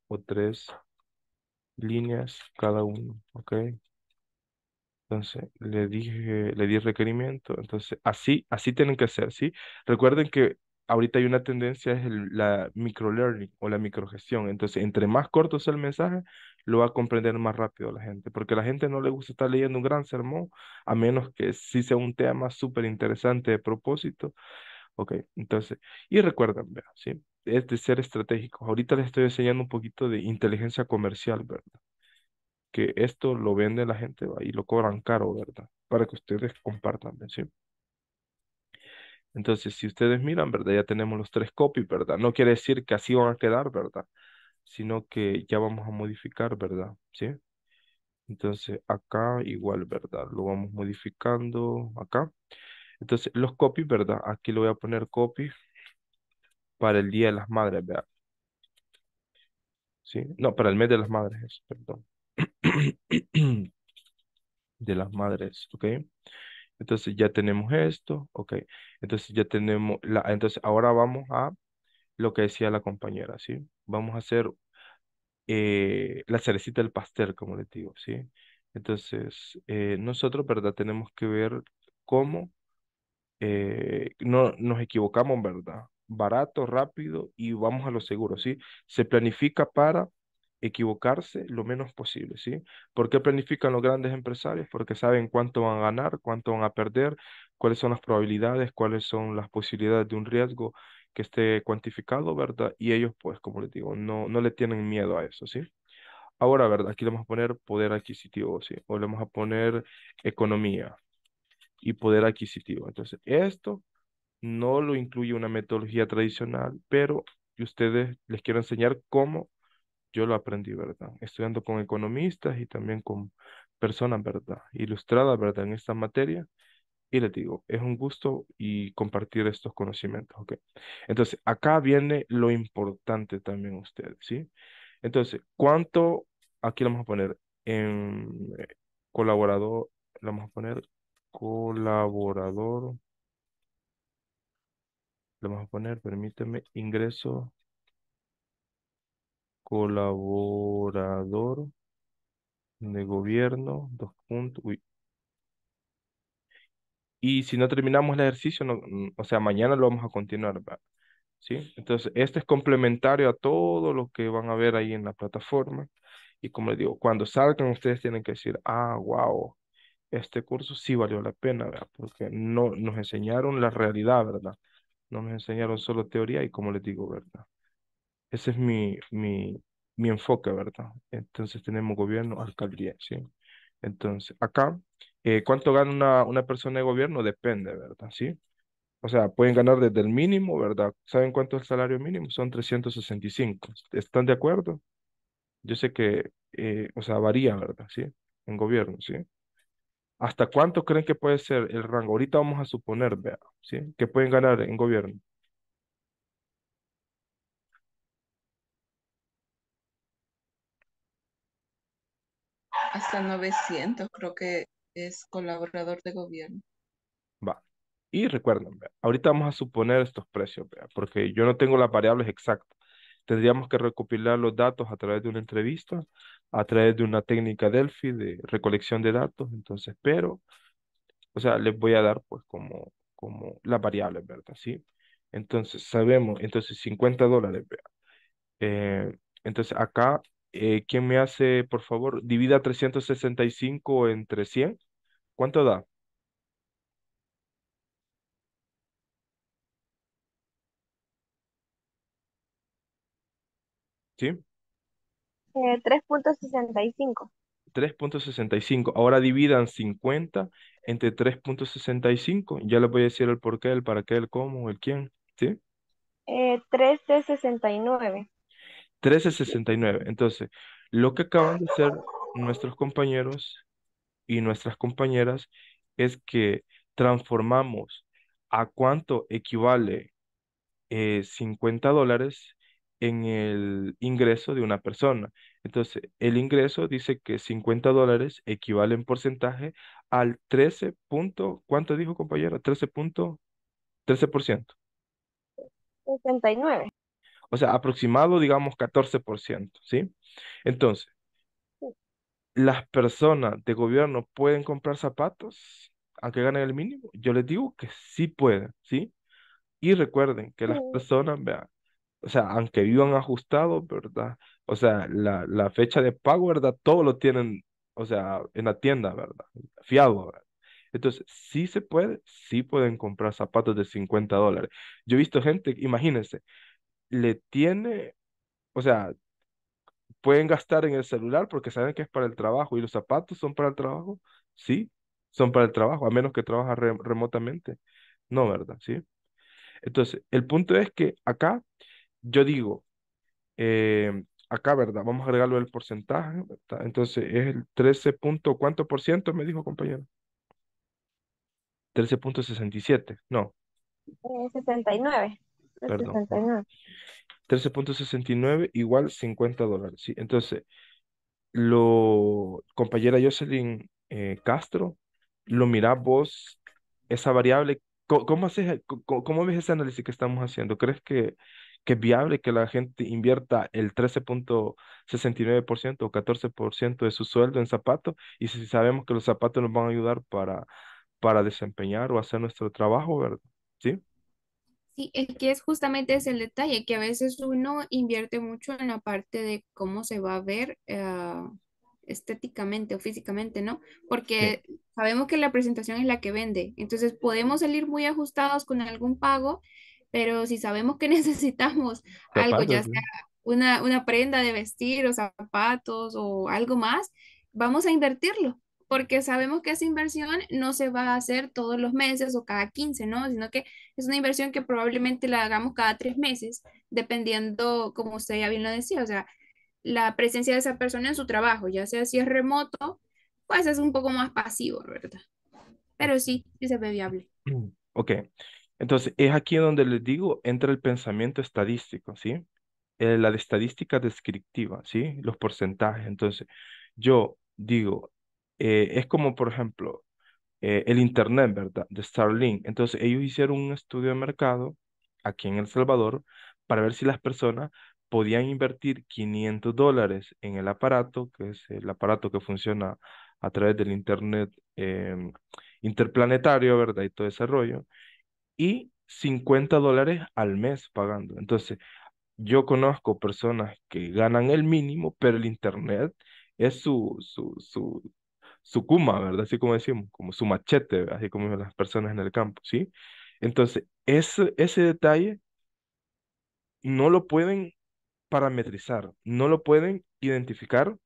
o tres líneas cada uno, ¿ok? Entonces, le dije, le di requerimiento. Entonces, así, así tienen que ser, ¿sí? Recuerden que ahorita hay una tendencia, es el- la microlearning o la microgestión. Entonces, entre más corto sea el mensaje, lo va a comprender más rápido la gente, porque a la gente no le gusta estar leyendo un gran sermón, a menos que sí sea un tema súper interesante de propósito. Ok, entonces, y recuerden, ¿sí? Es de ser estratégicos. Ahorita les estoy enseñando un poquito de inteligencia comercial, ¿verdad? que esto lo vende la gente y lo cobran caro, ¿verdad? Para que ustedes compartan, ¿sí? Entonces, si ustedes miran, ¿verdad? Ya tenemos los tres copies, ¿verdad? No quiere decir que así van a quedar, ¿verdad? Sino que ya vamos a modificar, ¿verdad? ¿Sí? Entonces, acá igual, ¿verdad? Lo vamos modificando acá. Entonces, los copies, ¿verdad? Aquí le voy a poner copy para el Día de las Madres, ¿verdad? ¿Sí? No, para el mes de las madres, perdón. De las madres, ¿ok? Entonces ya tenemos esto, ok. Entonces ya tenemos la, entonces ahora vamos a lo que decía la compañera, ¿sí? Vamos a hacer eh, la cerecita del pastel, como les digo, ¿sí? Entonces, eh, nosotros, ¿verdad? Tenemos que ver cómo eh, no nos equivocamos, ¿verdad? Barato, rápido y vamos a lo seguro, ¿sí? Se planifica para equivocarse lo menos posible, ¿sí? ¿Por qué planifican los grandes empresarios? Porque saben cuánto van a ganar, cuánto van a perder, cuáles son las probabilidades, cuáles son las posibilidades de un riesgo que esté cuantificado, ¿verdad? Y ellos, pues, como les digo, no, no le tienen miedo a eso, ¿sí? Ahora, ¿verdad? Aquí le vamos a poner poder adquisitivo, ¿sí? O le vamos a poner economía y poder adquisitivo. Entonces, esto no lo incluye una metodología tradicional, pero ustedes les quiero enseñar cómo yo lo aprendí, ¿verdad? Estudiando con economistas y también con personas, ¿verdad? Ilustradas, ¿verdad? En esta materia. Y les digo, es un gusto y compartir estos conocimientos, ¿ok? Entonces, acá viene lo importante también ustedes, ¿sí? Entonces, ¿cuánto? Aquí le vamos a poner en eh, colaborador, le vamos a poner colaborador, le vamos a poner, permíteme, ingreso colaborador de gobierno, dos puntos, uy. Y si no terminamos el ejercicio, mm, o sea, mañana lo vamos a continuar. ¿Sí? Entonces, este es complementario a todo lo que van a ver ahí en la plataforma. Y como les digo, cuando salgan, ustedes tienen que decir, ah, wow, este curso sí valió la pena, ¿verdad? Porque no nos enseñaron la realidad, ¿verdad? No nos enseñaron solo teoría y como les digo, ¿verdad? Ese es mi, mi, mi enfoque, ¿verdad? Entonces tenemos gobierno, alcaldía, ¿sí? Entonces, acá, eh, ¿cuánto gana una, una persona de gobierno? Depende, ¿verdad? ¿Sí? O sea, pueden ganar desde el mínimo, ¿verdad? ¿Saben cuánto es el salario mínimo? Son 365. ¿Están de acuerdo? Yo sé que, eh, o sea, varía, ¿verdad? ¿Sí? En gobierno, ¿sí? ¿Hasta cuánto creen que puede ser el rango? Ahorita vamos a suponer, vea, ¿sí? Que pueden ganar en gobierno. Hasta 900 creo que es colaborador de gobierno. Va. Y recuerden, ahorita vamos a suponer estos precios, vea, porque yo no tengo las variables exactas. Tendríamos que recopilar los datos a través de una entrevista, a través de una técnica Delphi de recolección de datos. Entonces, pero, o sea, les voy a dar pues como, como las variables, ¿verdad? ¿Sí? Entonces, sabemos, entonces 50 dólares, vea. Eh, entonces, acá, eh, ¿quién me hace, por favor, divida 365 entre 100? ¿Cuánto da? ¿Sí? Eh, tres punto sesenta y cinco. 3.65. Ahora dividan 50 entre 3.65. Ya les voy a decir el por qué, el para qué, el cómo, el quién. ¿Sí? Eh, 1369. 13.69. Entonces, lo que acaban de hacer nuestros compañeros y nuestras compañeras es que transformamos a cuánto equivale eh, 50 dólares en el ingreso de una persona. Entonces, el ingreso dice que 50 dólares equivale en porcentaje al 13 punto, ¿cuánto dijo compañera? 13 punto, 13%. 69. O sea, aproximado, digamos, 14%, ¿sí? Entonces, ¿las personas de gobierno pueden comprar zapatos aunque ganen el mínimo? Yo les digo que sí pueden, ¿sí? Y recuerden que las personas, vean, o sea, aunque vivan ajustados, ¿verdad? O sea, la, la fecha de pago, ¿verdad? Todo lo tienen, o sea, en la tienda, ¿verdad? Fiado, ¿verdad? Entonces, sí se puede, sí pueden comprar zapatos de 50 dólares. Yo he visto gente, imagínense, le tiene, o sea, pueden gastar en el celular porque saben que es para el trabajo y los zapatos son para el trabajo, sí, son para el trabajo, a menos que trabaja re- remotamente. No, ¿verdad? Sí. Entonces, el punto es que acá yo digo, eh, acá, ¿verdad? Vamos a agregarlo el porcentaje, ¿verdad? Entonces, es el 13 punto, ¿cuánto por ciento me dijo, compañero? 13.67, no, Eh, 69. Perdón. 69. 13.69 igual 50 dólares, ¿sí? Entonces, lo, compañera Jocelyn eh, Castro, lo mirás vos, esa variable, co- ¿cómo, haces, co- cómo ves ese análisis que estamos haciendo? ¿Crees que, que es viable que la gente invierta el 13.69% o 14% de su sueldo en zapatos? Y si sabemos que los zapatos nos van a ayudar para, para desempeñar o hacer nuestro trabajo, ¿verdad? ¿Sí? Sí, es que es justamente ese el detalle, que a veces uno invierte mucho en la parte de cómo se va a ver eh, estéticamente o físicamente, ¿no? Sí. Porque sabemos que la presentación es la que vende, entonces podemos salir muy ajustados con algún pago, pero si sabemos que necesitamos algo, ya sea una, una prenda de vestir o zapatos o algo más, vamos a invertirlo. Porque sabemos que esa inversión no se va a hacer todos los meses o cada 15, ¿no? Sino que es una inversión que probablemente la hagamos cada tres meses, dependiendo, como usted ya bien lo decía, o sea, la presencia de esa persona en su trabajo, ya sea si es remoto, pues es un poco más pasivo, ¿verdad? Pero sí, sí se ve viable. Ok, entonces es aquí donde les digo, entra el pensamiento estadístico, ¿sí? Eh, la de estadística descriptiva, ¿sí? Los porcentajes. Entonces, yo digo, eh, es como, por ejemplo, eh, el Internet, ¿verdad? De Starlink. Entonces, ellos hicieron un estudio de mercado aquí en El Salvador para ver si las personas podían invertir 500 dólares en el aparato, que es el aparato que funciona a través del Internet em, interplanetario, ¿verdad? Y todo ese rollo, y 50 dólares al mes pagando. Entonces, yo conozco personas que ganan el mínimo, pero el Internet es su, su, su, su kuma, ¿verdad? Así como decimos, como su machete, así como las personas en el campo, ¿sí? Entonces, ese, ese detalle no lo pueden parametrizar, no lo pueden identificar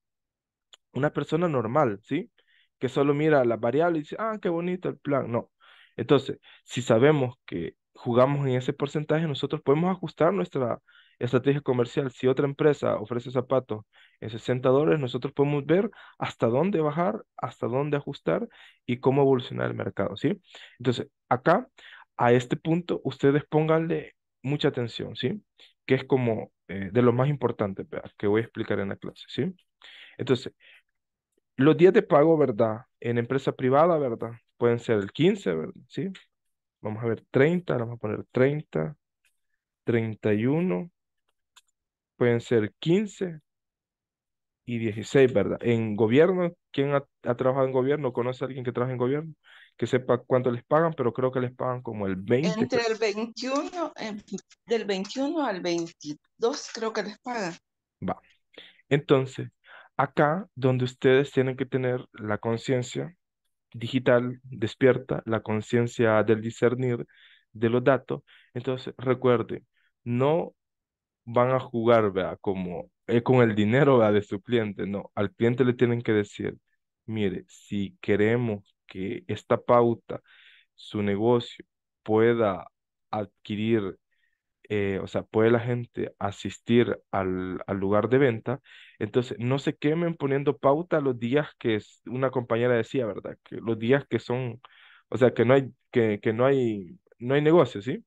una persona normal, ¿sí? Que solo mira las variables y dice, ah, qué bonito el plan. No. Entonces, si sabemos que jugamos en ese porcentaje, nosotros podemos ajustar nuestra estrategia comercial. Si otra empresa ofrece zapatos en 60 dólares, nosotros podemos ver hasta dónde bajar, hasta dónde ajustar y cómo evolucionar el mercado, ¿sí? Entonces, acá, a este punto, ustedes pónganle mucha atención, ¿sí? Que es como eh, de lo más importante, que voy a explicar en la clase, ¿sí? Entonces, los días de pago, ¿verdad? En empresa privada, ¿verdad? Pueden ser el 15, ¿verdad? ¿Sí? Vamos a ver 30, vamos a poner 30, 31, pueden ser 15 y 16, ¿verdad? En gobierno, ¿quién ha, ha trabajado en gobierno? ¿Conoce a alguien que trabaja en gobierno? Que sepa cuánto les pagan, pero creo que les pagan como el 20. Entre el 21, eh, del 21 al 22 creo que les pagan. Va. Entonces, acá donde ustedes tienen que tener la conciencia digital despierta, la conciencia del discernir de los datos. Entonces, recuerden, no van a jugar, vea, como eh, con el dinero ¿verdad? de su cliente, no, al cliente le tienen que decir, mire, si queremos que esta pauta, su negocio pueda adquirir eh, o sea, puede la gente asistir al, al lugar de venta, entonces no se quemen poniendo pauta los días que es- una compañera decía, ¿verdad? Que los días que son, o sea, que no hay, que, que no hay, no hay negocio, ¿sí?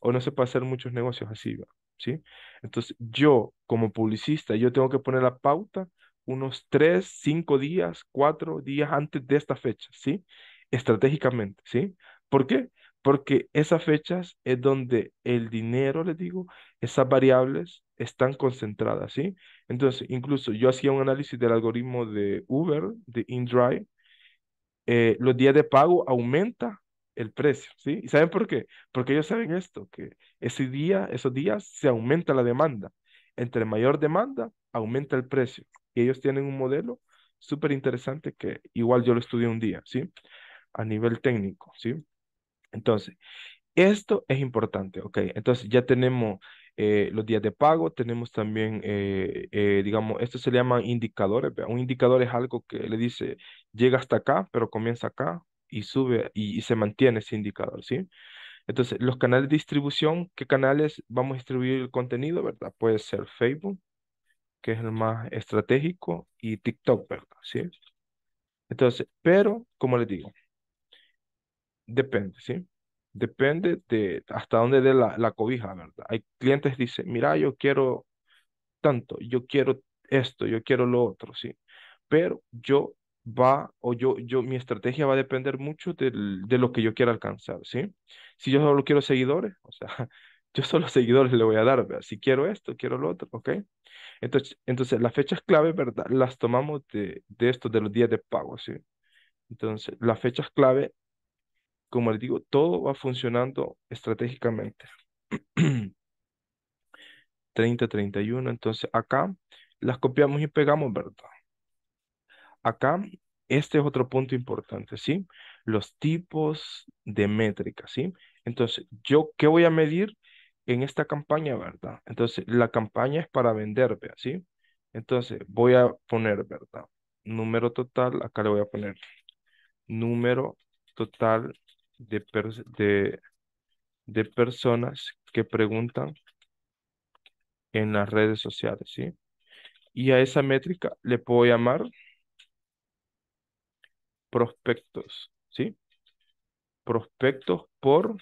O no se puede hacer muchos negocios así, ¿va? ¿Sí? Entonces yo, como publicista, yo tengo que poner la pauta unos tres, cinco días, cuatro días antes de esta fecha, ¿sí? Estratégicamente, ¿sí? ¿Por qué? Porque esas fechas es donde el dinero, les digo, esas variables están concentradas, ¿sí? Entonces, incluso yo hacía un análisis del algoritmo de Uber, de InDrive, eh, los días de pago aumenta el precio, ¿sí? ¿Y saben por qué? Porque ellos saben esto, que ese día, esos días se aumenta la demanda. Entre mayor demanda, aumenta el precio. Y ellos tienen un modelo súper interesante que igual yo lo estudié un día, ¿sí? A nivel técnico, ¿sí? Entonces, esto es importante, ¿ok? Entonces ya tenemos eh, los días de pago, tenemos también, eh, eh, digamos, esto se le llaman indicadores. Un indicador es algo que le dice, llega hasta acá, pero comienza acá y sube y, y se mantiene ese indicador, ¿sí? Entonces, los canales de distribución, ¿qué canales vamos a distribuir el contenido, verdad? Puede ser Facebook, que es el más estratégico, y TikTok, ¿verdad? ¿Sí? Entonces, pero, como les digo, Depende, ¿sí? Depende de hasta dónde dé la, la cobija, ¿verdad? Hay clientes que dicen, mira, yo quiero tanto, yo quiero esto, yo quiero lo otro, ¿sí? Pero yo va, o yo, yo, mi estrategia va a depender mucho del- de lo que yo quiera alcanzar, ¿sí? Si yo solo quiero seguidores, o sea, yo solo seguidores le voy a dar, ¿verdad? Si quiero esto, quiero lo otro, ¿ok? Entonces, entonces las fechas clave, ¿verdad? Las tomamos de, de estos, de los días de pago, ¿sí? Entonces, las fechas clave como les digo, todo va funcionando estratégicamente. 30, 31, entonces acá las copiamos y pegamos, ¿verdad? Acá, este es otro punto importante, ¿sí? Los tipos de métricas, ¿sí? Entonces, ¿yo qué voy a medir en esta campaña, verdad? Entonces, la campaña es para vender, ¿vea? ¿sí? Entonces, voy a poner, ¿verdad? Número total, acá le voy a poner número total de, pers- de de personas que preguntan en las redes sociales, ¿sí? Y a esa métrica le puedo llamar prospectos, ¿sí? Prospectos por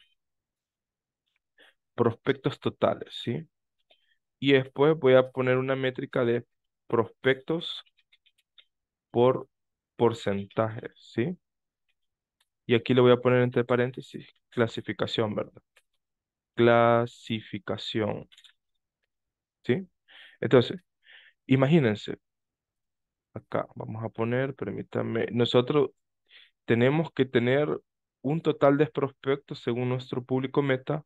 prospectos totales, ¿sí? Y después voy a poner una métrica de prospectos por porcentajes, ¿sí? Y aquí le voy a poner entre paréntesis clasificación, ¿verdad? Clasificación, ¿sí? Entonces, imagínense, acá vamos a poner, permítanme, nosotros tenemos que tener un total de prospectos según nuestro público meta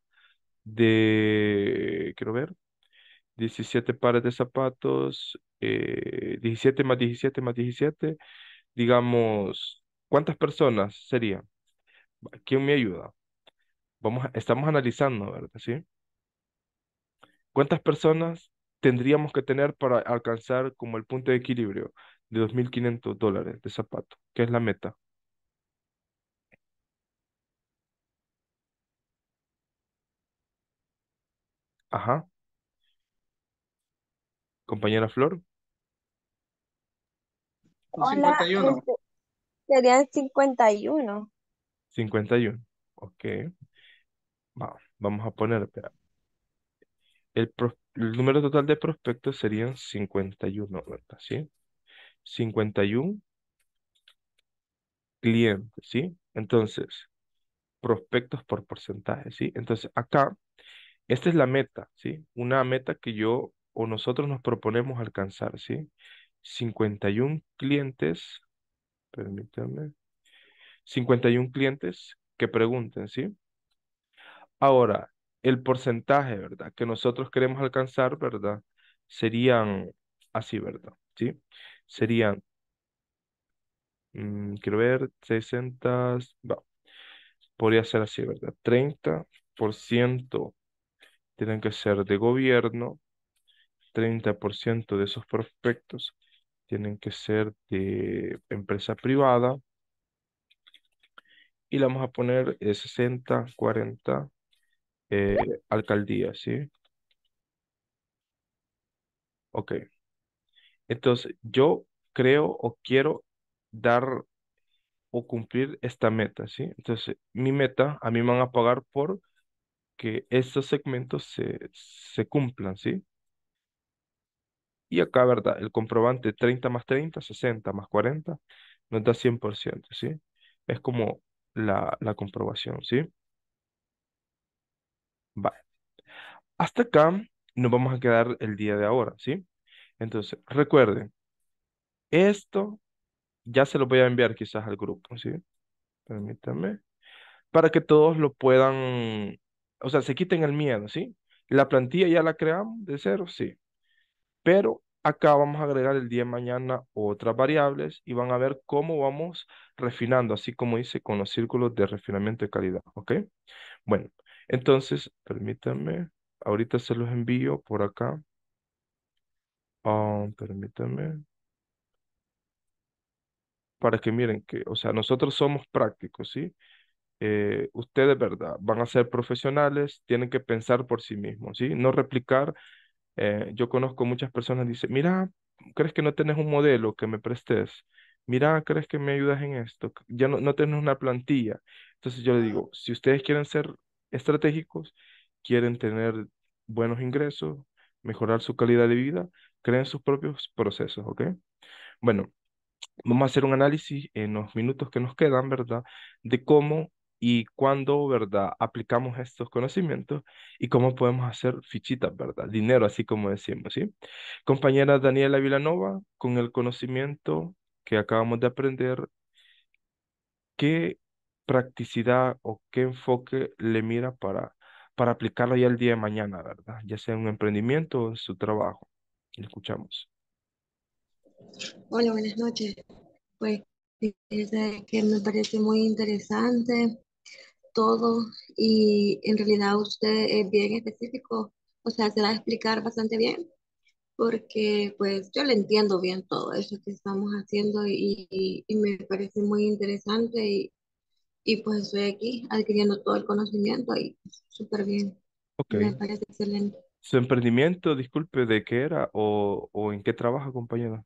de, quiero ver, 17 pares de zapatos, eh, 17 más 17 más 17, digamos, ¿cuántas personas serían? ¿Quién me ayuda? Vamos estamos analizando, ¿verdad? ¿Sí? ¿Cuántas personas tendríamos que tener para alcanzar como el punto de equilibrio de 2.500 dólares de zapato? ¿Qué es la meta? Ajá, compañera Flor, Hola, 51. este, serían 51. 51. Ok. Va, vamos a poner, espera, el, pros- el número total de prospectos serían 51, ¿verdad? ¿Sí? 51 clientes, ¿sí? Entonces, prospectos por porcentaje, ¿sí? Entonces, acá, esta es la meta, ¿sí? Una meta que yo o nosotros nos proponemos alcanzar, ¿sí? 51 clientes, permítanme, 51 clientes que pregunten, ¿sí? Ahora, el porcentaje, ¿verdad? Que nosotros queremos alcanzar, ¿verdad? Serían así, ¿verdad? ¿Sí? Serían, mm, quiero ver, 60, va, podría ser así, ¿verdad? 30% tienen que ser de gobierno 30% de esos prospectos tienen que ser de empresa privada y le vamos a poner eh, 60, 40 eh, alcaldías, ¿sí? Ok. Entonces, yo creo o quiero dar o cumplir esta meta, ¿sí? Entonces, mi meta, a mí me van a pagar por que estos segmentos se, se cumplan, ¿sí? Y acá, ¿verdad? El comprobante 30 más 30, 60 más 40, nos da 100%, ¿sí? Es como la, la comprobación, ¿sí? Vale. Hasta acá nos vamos a quedar el día de ahora, ¿sí? Entonces, recuerden, esto ya se lo voy a enviar quizás al grupo, ¿sí? Permítanme. Para que todos lo puedan, o sea, se quiten el miedo, ¿sí? La plantilla ya la creamos de cero, sí. Pero acá vamos a agregar el día de mañana otras variables y van a ver cómo vamos refinando, así como hice con los círculos de refinamiento de calidad, ¿ok? Bueno, entonces, permítanme, ahorita se los envío por acá. Ah, permítanme. Para que miren que, o sea, nosotros somos prácticos, ¿sí? Eh, ustedes, ¿verdad? Van a ser profesionales, tienen que pensar por sí mismos, ¿sí? No replicar. Eh, yo conozco muchas personas que dicen, mira, ¿crees que no tenés un modelo que me prestes? Mira, ¿crees que me ayudas en esto? Ya no, no tenés una plantilla. Entonces yo le digo, si ustedes quieren ser estratégicos, quieren tener buenos ingresos, mejorar su calidad de vida, creen sus propios procesos, ¿ok? Bueno, vamos a hacer un análisis en los minutos que nos quedan, ¿verdad? De cómo y cuándo, ¿verdad? Aplicamos estos conocimientos y cómo podemos hacer fichitas, ¿verdad? Dinero, así como decimos, ¿sí? Compañera Daniela Vilanova, con el conocimiento que acabamos de aprender, ¿qué practicidad o qué enfoque le mira para, para aplicarlo ya el día de mañana, ¿verdad? Ya sea en un emprendimiento o en su trabajo. Le escuchamos. Hola, buenas noches. Pues que me parece muy interesante todo y en realidad usted es bien específico, o sea, se va a explicar bastante bien porque pues yo le entiendo bien todo eso que estamos haciendo y, y- y me parece muy interesante y, y pues estoy aquí adquiriendo todo el conocimiento y súper bien, Ok. me parece excelente. Su emprendimiento, disculpe, ¿de qué era o, o en qué trabaja, compañera?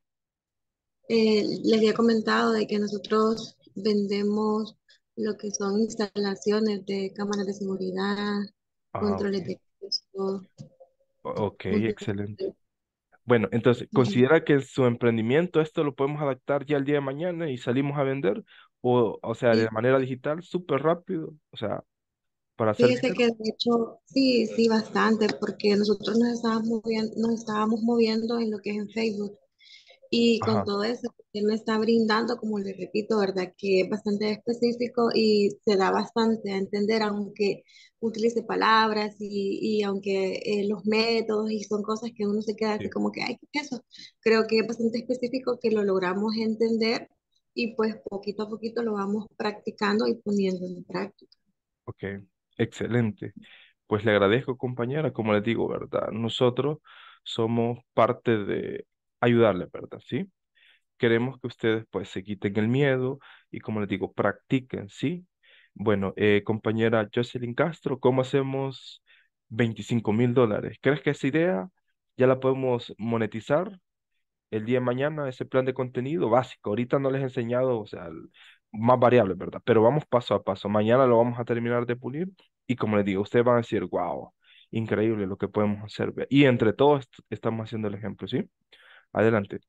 Eh, les había comentado de que nosotros vendemos lo que son instalaciones de cámaras de seguridad, Ah, controles ok. de acceso, Ok, excelente. de- Bueno, entonces. ¿considera que su emprendimiento esto lo podemos adaptar ya el día de mañana y salimos a vender? O, o sea, de Sí, manera digital, súper rápido, o sea, para hacer fíjese que de hecho, sí, sí, bastante, porque nosotros nos estábamos moviendo, nos estábamos moviendo en lo que es en Facebook. Y con Ajá, todo eso, él me está brindando, como le repito, ¿verdad? Que es bastante específico y se da bastante a entender, aunque utilice palabras y, y aunque eh, los métodos y son cosas que uno se queda así sí, como que, ay, ¿qué es eso? Creo que es bastante específico que lo logramos entender y pues poquito a poquito lo vamos practicando y poniendo en práctica. ok, excelente. Pues le agradezco, compañera, como les digo, ¿verdad? Nosotros somos parte de ayudarle, ¿verdad? ¿Sí? Queremos que ustedes pues se quiten el miedo y como les digo, practiquen, ¿sí? Bueno, eh, compañera Jocelyn Castro, ¿cómo hacemos 25 mil dólares? ¿Crees que esa idea ya la podemos monetizar el día de mañana, ese plan de contenido básico? Ahorita no les he enseñado, o sea, más variables, ¿verdad? Pero vamos paso a paso. Mañana lo vamos a terminar de pulir y como les digo, ustedes van a decir, wow, increíble lo que podemos hacer. ve". Y entre todos est- estamos haciendo el ejemplo, ¿sí? Adelante.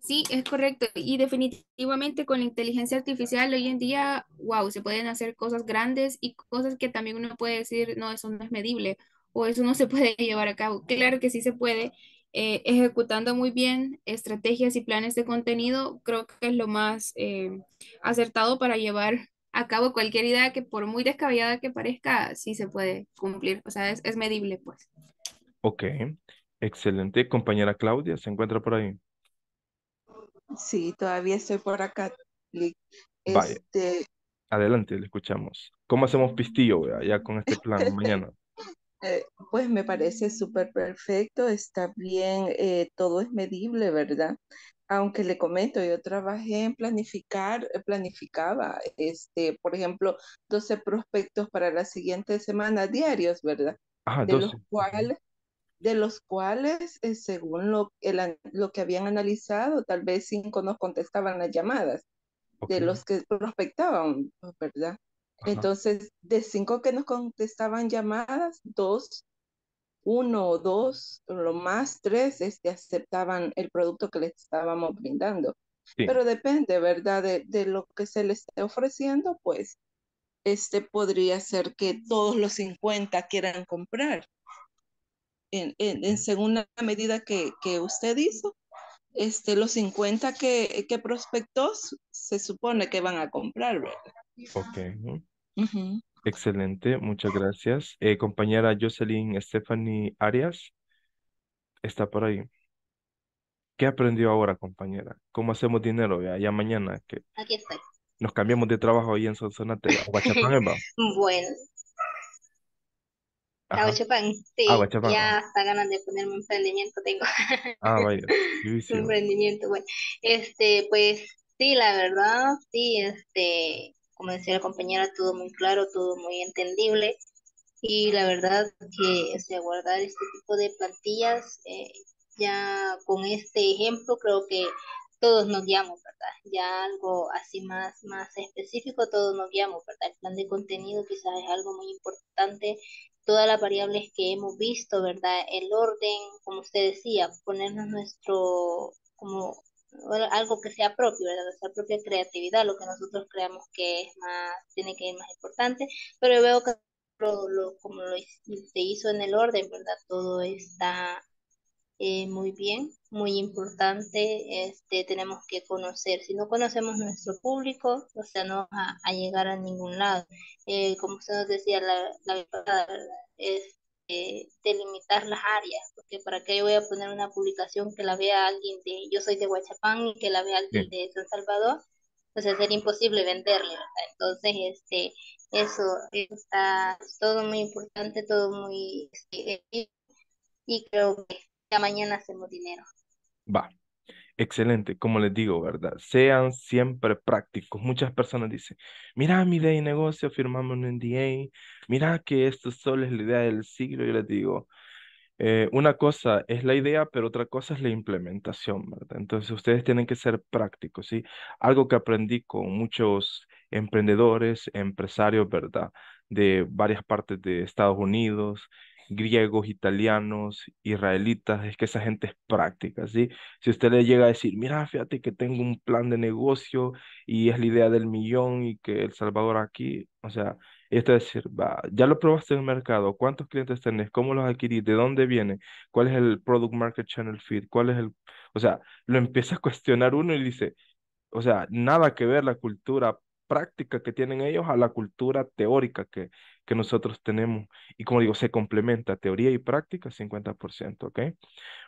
Sí, es correcto. Y definitivamente con la inteligencia artificial hoy en día, wow, se pueden hacer cosas grandes y cosas que también uno puede decir, no, eso no es medible o eso no se puede llevar a cabo. Claro que sí se puede. Eh, ejecutando muy bien estrategias y planes de contenido, creo que es lo más eh, acertado para llevar a cabo cualquier idea que por muy descabellada que parezca, sí se puede cumplir. O sea, es, es medible, pues. Ok, excelente. Compañera Claudia, ¿se encuentra por ahí? Sí, todavía estoy por acá. Vaya, Este, adelante, le escuchamos. ¿Cómo hacemos pistillo, vea, ya con este plan mañana? Eh, pues me parece súper perfecto, está bien, eh, todo es medible, ¿verdad? Aunque le comento, yo trabajé en planificar, eh, planificaba, este, por ejemplo, 12 prospectos para la siguiente semana diarios, ¿verdad? Ajá, De los 12. Ujú. cuales, de los cuales, eh, según lo, el lo que habían analizado, tal vez cinco nos contestaban las llamadas de los que prospectaban, ¿verdad? Ajá, Entonces, de cinco que nos contestaban llamadas, dos uno o dos, lo más tres, este, aceptaban el producto que les estábamos brindando. sí, Pero depende, ¿verdad? De, de lo que se les esté ofreciendo, pues este podría ser que todos los 50 quieran comprar. En, en, en según la medida que, que usted hizo, este, los 50 que, que prospectó se supone que van a comprar, ¿verdad? ok. Ujú. Excelente, muchas gracias. Eh, compañera Jocelyn Stephanie Arias está por ahí. ¿Qué aprendió ahora, compañera? ¿Cómo hacemos dinero? Ya, ya mañana que Aquí estoy. nos cambiamos de trabajo ahí en Sonsonate. ¿A Guachapán, va? Bueno, Ajá. Chapán, Ah, sí, Guachapán. ya ah. hasta ganas de ponerme un emprendimiento tengo. Ah, vaya. Un emprendimiento, bueno. Este, pues sí, la verdad, sí, este, como decía la compañera, todo muy claro, todo muy entendible. Y la verdad que, o guardar este tipo de plantillas, eh, ya con este ejemplo creo que todos nos guiamos, ¿verdad? Ya algo así más, más específico, todos nos guiamos, ¿verdad? El plan de contenido quizás es algo muy importante. Todas las variables que hemos visto, ¿verdad? El orden, como usted decía, ponernos nuestro, como algo que sea propio, ¿verdad? Nuestra propia creatividad, lo que nosotros creamos que es más, tiene que ser más importante, pero yo veo que lo, como lo se hizo en el orden, ¿verdad? Todo está eh, muy bien, muy importante. Este, tenemos que conocer. Si no conocemos nuestro público, o sea, no vamos a, llegar a ningún lado. Eh, como usted nos decía la, la ¿verdad? Es eh, delimitar las áreas, porque para qué yo voy a poner una publicación que la vea alguien de, yo soy de Huachapán y que la vea alguien de San Salvador, pues sería imposible venderle, ¿verdad? Entonces, este, eso, está es todo muy importante, todo muy, este, y creo que ya mañana hacemos dinero. Va. Excelente, como les digo, ¿verdad? Sean siempre prácticos. Muchas personas dicen, mira mi idea de negocio, firmamos un NDA, mira que esto solo es la idea del siglo. Yo les digo, eh, una cosa es la idea, pero otra cosa es la implementación, ¿verdad? Entonces ustedes tienen que ser prácticos, ¿sí? Algo que aprendí con muchos emprendedores, empresarios, ¿verdad? De varias partes de Estados Unidos, griegos, italianos, israelitas, es que esa gente es práctica, ¿sí? Si usted le llega a decir, mira, fíjate que tengo un plan de negocio y es la idea del millón y que El Salvador aquí, o sea, esto es decir, va, ya lo probaste en el mercado, ¿cuántos clientes tenés? ¿Cómo los adquirís? ¿De dónde viene? ¿Cuál es el Product Market Channel Fit? ¿Cuál es el...? O sea, lo empieza a cuestionar uno y dice, o sea, nada que ver la cultura práctica que tienen ellos a la cultura teórica que, que nosotros tenemos. Y como digo, se complementa teoría y práctica 50%, ¿ok?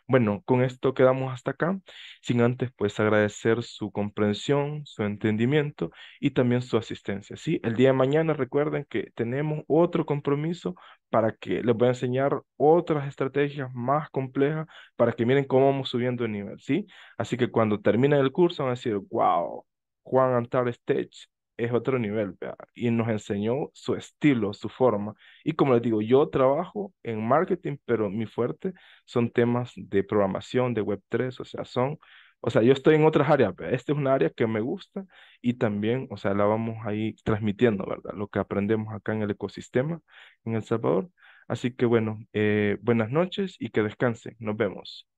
Bueno, con esto quedamos hasta acá, sin antes pues agradecer su comprensión, su entendimiento y también su asistencia, ¿sí? El día de mañana recuerden que tenemos otro compromiso para que les voy a enseñar otras estrategias más complejas para que miren cómo vamos subiendo de nivel, ¿sí? Así que cuando terminen el curso van a decir, wow, Juan Antar Stage es otro nivel, vea, Y nos enseñó su estilo, su forma. Y como les digo, yo trabajo en marketing, pero mi fuerte son temas de programación, de Web3, o sea, son, o sea, yo estoy en otras áreas, pero esta es una área que me gusta y también, o sea, la vamos ahí transmitiendo, ¿verdad? Lo que aprendemos acá en el ecosistema en El Salvador. Así que bueno, eh, buenas noches y que descansen. Nos vemos.